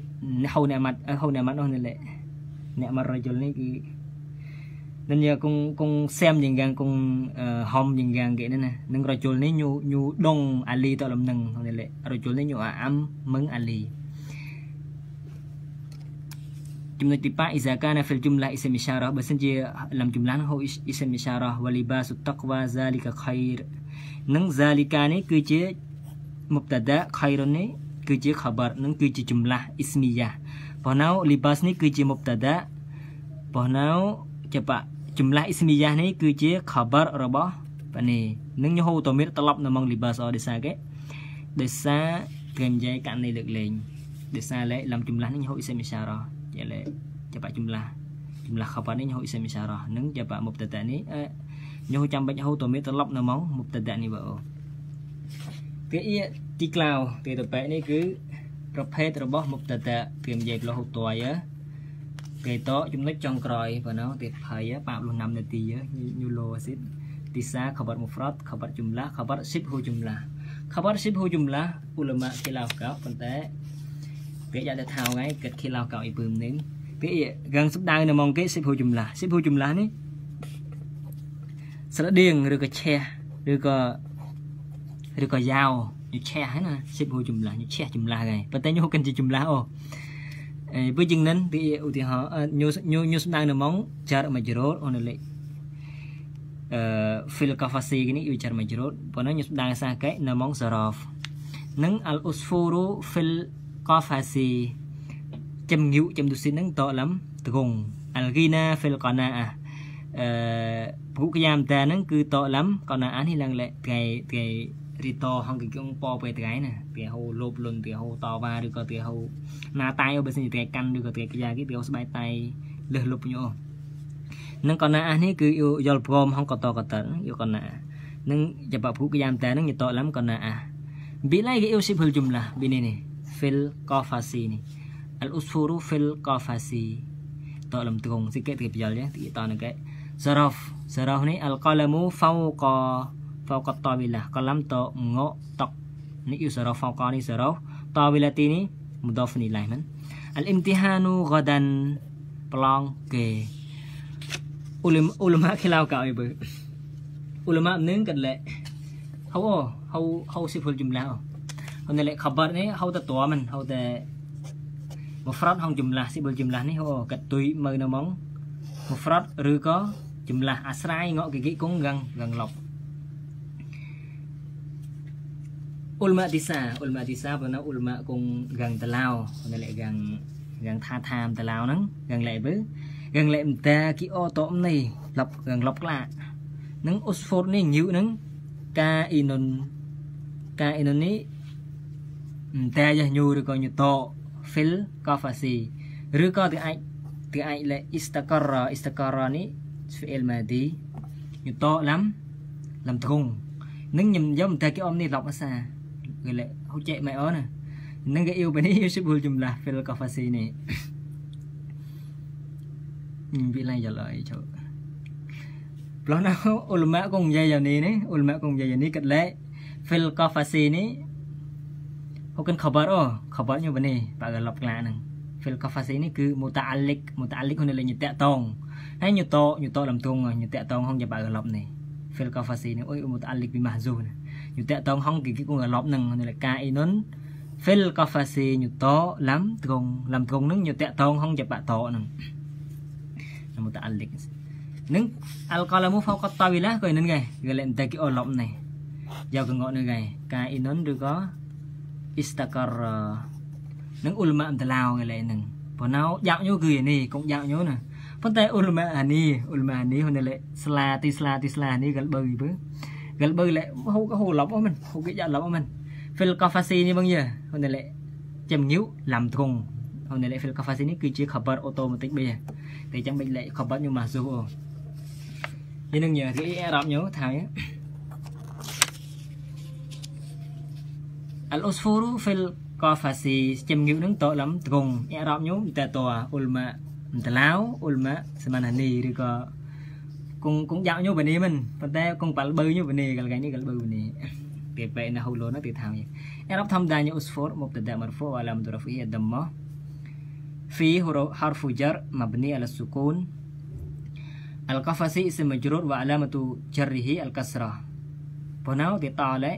ហៅអ្នកម៉ាត់ហៅអ្នកម៉ាត់នោះនេះលេអ្នកម៉ាត់រយលនេះគឺនឹងយកគងគងសែមយ៉ាងយ៉ាងគងហំយ៉ាងយ៉ាងគេនេះណានឹងរយលនេះញូញូដងអាលីតលំនឹងនេះលេរយលនេះញូអាអាំមឹងអាលីចំណុចទី5 إذا كان في الجملة اسم إشارة បើសិនជាលំ جملة ហៅ اسم إشارة ولباس التقوى ذلك خير នឹង ذلك នេះគឺជា مبتدا خير នេះ គឺជា khabar នឹងគឺជាចម្លាស់ ismiyah ប៉ុន្តែ libas នេះគឺជា mubtada ប៉ុន្តែជាបចម្លាស់ ismiyah នេះគឺជា khabar របស់ប៉នេះនឹងញហូតមីត្រឡប់នៅមក libas អដោយសារគេដោយសារគេនិយាយករណីលើកលែងដោយសារលេលំចម្លាស់នេះញហូ ism isyarah ជាលេជាបចម្លាស់ចម្លាស់ khabar នេះញហូ ism isyarah នឹងជាប mubtada នេះញហូចាំបាច់ហូតមីត្រឡប់នៅមក mubtada នេះបើអូគេ ទីក្លោទីតបែនេះគឺប្រភេទរបស់មុខតតគេនិយាយផ្លោះហូតយគេតចំណុចចុងក្រោយបើណោទៀតផៃប៉ាប់លុះ5នាទីញូឡូអាស៊ីតទីសាខបាត់មុហ្វ្រតខបាត់ជុំឡាខបាត់ស៊ីបហូជុំឡាខបាត់ស៊ីបហូជុំឡាឧលមាគេឡៅកោប៉ុន្តែគេយកទៅថៅថ្ងៃគិតគេឡៅកោអ៊ីពឹមនឹងគេកងស្ដៅនៅមកគេស៊ីបហូជុំឡាស៊ីបហូជុំឡានេះស្រដៀងឬក៏ឆេះឬក៏ឬក៏យ៉ាវ ញឆេះហ្នឹងណាសិបហូចម្លាស់ញឆេះចម្លាស់ហើយប៉ុន្តែញូកិនជាចម្លាស់អូអេពេលជាងនឹងទីឧទាហរណ៍ញូញូញូស្ដាងនៅម៉ងចារមជ្រោតអូនលេអឺ fil kafasi នេះយូចារមជ្រោតប៉ុន្តែញូស្ដាងសាកែនៅម៉ងសារ៉ហ្វនឹង al usfuru fil kafasi ចំញូចំទុស៊ីនឹងតឡំតកង al ghina fil qanaah អឺពុកយ៉ាមតាហ្នឹងគឺតឡំកណាអានេះឡើងលេថ្ងៃថ្ងៃ រីតហងគង្គងពពេលថ្ងៃណាទីហៅលោបលុនទីហៅតវ៉ាឬក៏ទីហៅណាតៃបើសិនជាថ្ងៃកាន់ឬក៏ថ្ងៃកាគេទីហៅស្បែកតៃលឹះលុបញោនឹងកណាអះនេះគឺយល់ព្រមហងកតកតយកកណានឹងចាប់ពុកយ៉ាងតែនឹងយតឡាំកណាអះ Bila iusibul jumlah bini nih fil qafasi nih. Al usfuru fil qafasi. Tolom tukung sikit ke pial ya, kita nak zaraf. Zaraf ni al qalamu fawqa fauqat tawilah kalam to ngo tok ni yusara fauqa ni saraf tawilati ni mudhaf ni lai man al imtihanu ghadan plong ke ulama ulama khilaw ka ai bơ ulama nướng cần lệ hau hau hau siful jumlah hôm nay lại khabar này hau ta tua mình hau ta mufrad hong jumlah siful jumlah ni ho kat tui mơ na mong mufrad ឬក៏ចម្លាស់អាស្រ័យងក់គិគិគងងងឡប់ ulma tisa ulma tisa ប៉ុន្តែ ulma គង់កាំងតឡៅនៅលេកាំងកាំងថាថាមតឡៅហ្នឹងកាំងលេបើកាំងលេមតាគីអូតមនេះលប់កាំងលប់ក្លានឹងអូស្ហ្វូតនេះញូហ្នឹងកាអ៊ីនុនកាអ៊ីនុននេះតែយញូឬក៏ញូត fil kafasi ឬក៏ទីអាចទីអាចលេ istakara istakara នេះ fi'il madi ញូតឡាំឡាំត្រង់នឹងញឹមយកតែគេអមនេះលប់ភាសា Gila hucek mai ona. Nang yêu bani yusibul jumlah fil qafasi ni. Nhưng vị này trả lời chỗ Lúc nào ulama cũng dạy dạo này này Ulama cũng dạy dạo này kết lệ Phil qafasi này Hô kênh khabar ô Khabar như vậy này Bà gần lọc lạ nè Phil qafasi này cứ muta'alik Muta'alik hôn là như tẹo tông Hay như to Như to làm tuông Như tẹo tông không dạy bà gần lọc này Phil qafasi này Ôi muta'alik bị mahzu này យុតតងហងគេគងឡប់នឹងនៃកាអ៊ីនុន fil qafasi ញូតឡាំត្រង់ឡាំត្រង់នឹងញូតាក់តងហងចាប់តហ្នឹង muta'alliq នឹង al-qalamu fawqa tawilah ក៏នឹងដែរគេលេតែគេអលប់នេះយកកងនឹងដែរកាអ៊ីនុនឬក៏ istakar នឹងអ៊ុលម៉ាអមតឡាវគេលេនឹងប៉ុណ្ណោយ៉ាក់ញូគឺនេះកុំយ៉ាក់ញូណាប៉ុន្តែអ៊ុលម៉ាអានេះអ៊ុលម៉ាអានេះហ៊ុនលេស្លាទីស្លាទីស្លានេះកលបើបើក លបើលេហូហូលប់អូមិនហូគេយ៉ាក់លប់អូមិន fil qafasi នេះបងយើហ៊ុនលេចាំញូឡាំត្រង់ហ៊ុនលេ fil qafasi នេះគឺជា khabar automatic បេតែចាំបិចលេ khabar ញូម៉ាស៊ូអូយនឹងញើគេអេរ៉ាប់ញូថា al usfuru fil qafasi ចាំញូនឹងតឡំត្រង់អេរ៉ាប់ញូតែតអ៊ុលម៉ាតឡាវអ៊ុលម៉ាស្មាននីឬក៏ cùng cùng dạo nhau bên đi mình. Phần tay cùng bạn bơi nhau bên đi gần gần như gần bơi bên đi tiếp về là hậu lớn nó tiếp theo nhỉ. Em tham gia nhau sport một tập đạm ở phố và làm được phía đầm mỏ fi huruf harfu jar mabni ala sukun al kafasi isim majrur wa alamatu jarrihi al kasrah ponau ti ta'ala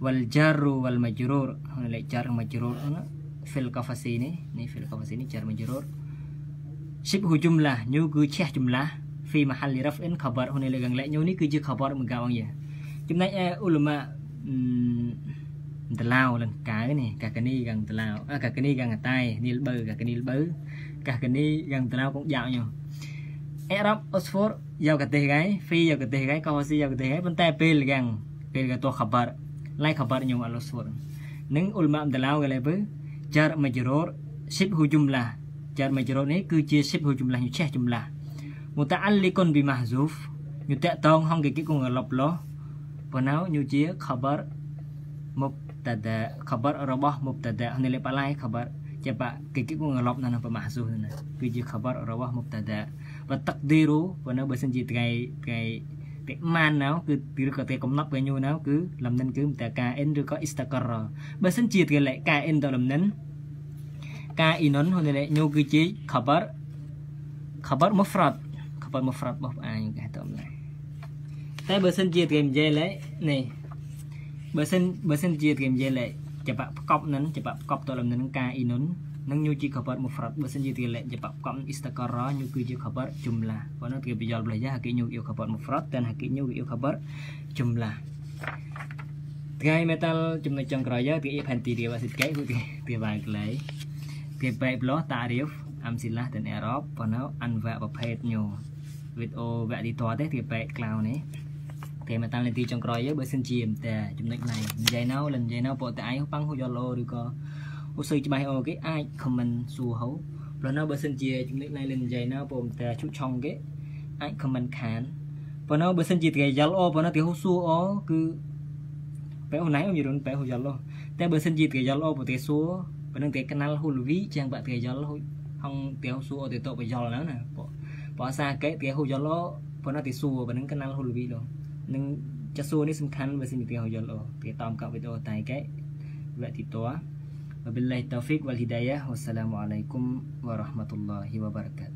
wal jarru wal majrur. Ana le jar majrur ana fil kafasi ni ni kafasi ni jar majrur. Shibhu jumlah nyu gu cheh في محل رفع خبر هنا لغن لا نيو ني كو خبر مگاوang ya ចំណែកអ៊ុលម៉ាតឡាវលង្កានេះកាកនីកាំងតឡាវកាកនីកាំងតែនីលបើកាកនីលបើកាកនីកាំងតឡាវcũng dạng ញោអេរ៉ុបអូស្ហ្វូរយកកទេហ្គៃហ្វីយកកទេហ្គៃកោស៊ីយកកទេហ្គៃប៉ុន្តែពេលកាំងពេលកតោខបារឡៃខបារញោអឡូស្ហ្វូរនឹងអ៊ុលម៉ាតឡាវកលេបើចារមជ្ររសិបហ៊ូជុំឡាចារមជ្ររនេះគឺជាសិបហ៊ូជុំឡាញឆេះជុំឡា មូតាអលលីគុនប៊ីម៉ាហ្ស៊ូហ្វញូតតងហងគេគងឡប់ឡោ Panau nyuji khabar mubtada khabar របស់ mubtada នេះលេបឡៃ khabar ចាប់គេគេងឡប់នៅប្រមាស៊ូណាគឺជា khabar របស់ mubtada បើតកឌីរូបើនៅបើសិនជាថ្ងៃថ្ងៃតែម៉ានណៅគឺឬក៏តែកំណត់ពេលញូណៅគឺលំនិនគឺតែការ n ឬក៏ istakar បើសិនជាគេលេការ n ទៅលំនិនការ inon ហ្នឹងលេញូគឺជា khabar khabar mufrad khabar mufrad របស់អាយគេទៅម្ល៉េះតែបើសិនជាគេនិយាយលេនេះបើសិនបើសិនជាគេនិយាយលេច្បាប់ប្រកបនឹងច្បាប់ប្រកបតលំនឹងការអ៊ីនុននឹងញូជាខបរមុហ្វ្រាត់បើសិនជាគេលេច្បាប់ប្រកបអ៊ីស្តាការ៉ាញូគឺជាខបរជុំឡាប៉ុន្តែគេបញ្យល់ផ្លេយ៉ាគេញូយកខបរមុហ្វ្រាត់តែគេញូយកខបរជុំឡាថ្ងៃមេតាល់ចំណុចចុងក្រោយយកគេផែនទីរៀបសិទ្ធិគេគឺគេបាយក្លែគេបែបលោះតារៀបអាំស៊ីឡាទាំងអឺរ៉ុបប៉ុន្តែអានវៈប្រភេទញូ វីដេអូវៈទីតទេគេបែកក្លៅនេះគេមកតាមលេខទីចុងក្រោយយើបើសិនជាតែចំណុចណៃនិយាយណៅលនិយាយណៅពោតែឯងប៉ាំងហូយឡូឬក៏អូសើច្បាស់អូគេអាច comment សួរហៅព្រោះនៅបើសិនជាចំណុចណៃលនិយាយណៅពោតែជុឆុងគេអាច comment ខានប៉ុន្តែបើសិនជាគេយ៉ាល់អូប៉ុន្តែគេហូសួរអូគឺបែអូណៃអូយរុនបែហូយ៉ាល់អូតែបើសិនជាគេយ៉ាល់អូពោតែសួរប៉ុណ្ណឹងតែកណាល់ហូលវីជាងបាក់គេយ៉ាល់ហូហងតែសួរអូតែតបយ៉ាល់ណាណាពោ បងសាកេតគេហូយលោបងណាទីសួរបើនឹងកណាល់ហូលវីលោនឹងចាសួរនេះសំខាន់បើសិនពីហូយលោគេតាមកាវីដេអូតៃកេវគ្គទីតោះ وبالله التوفيق والهدايه والسلام عليكم ورحمه الله وبركاته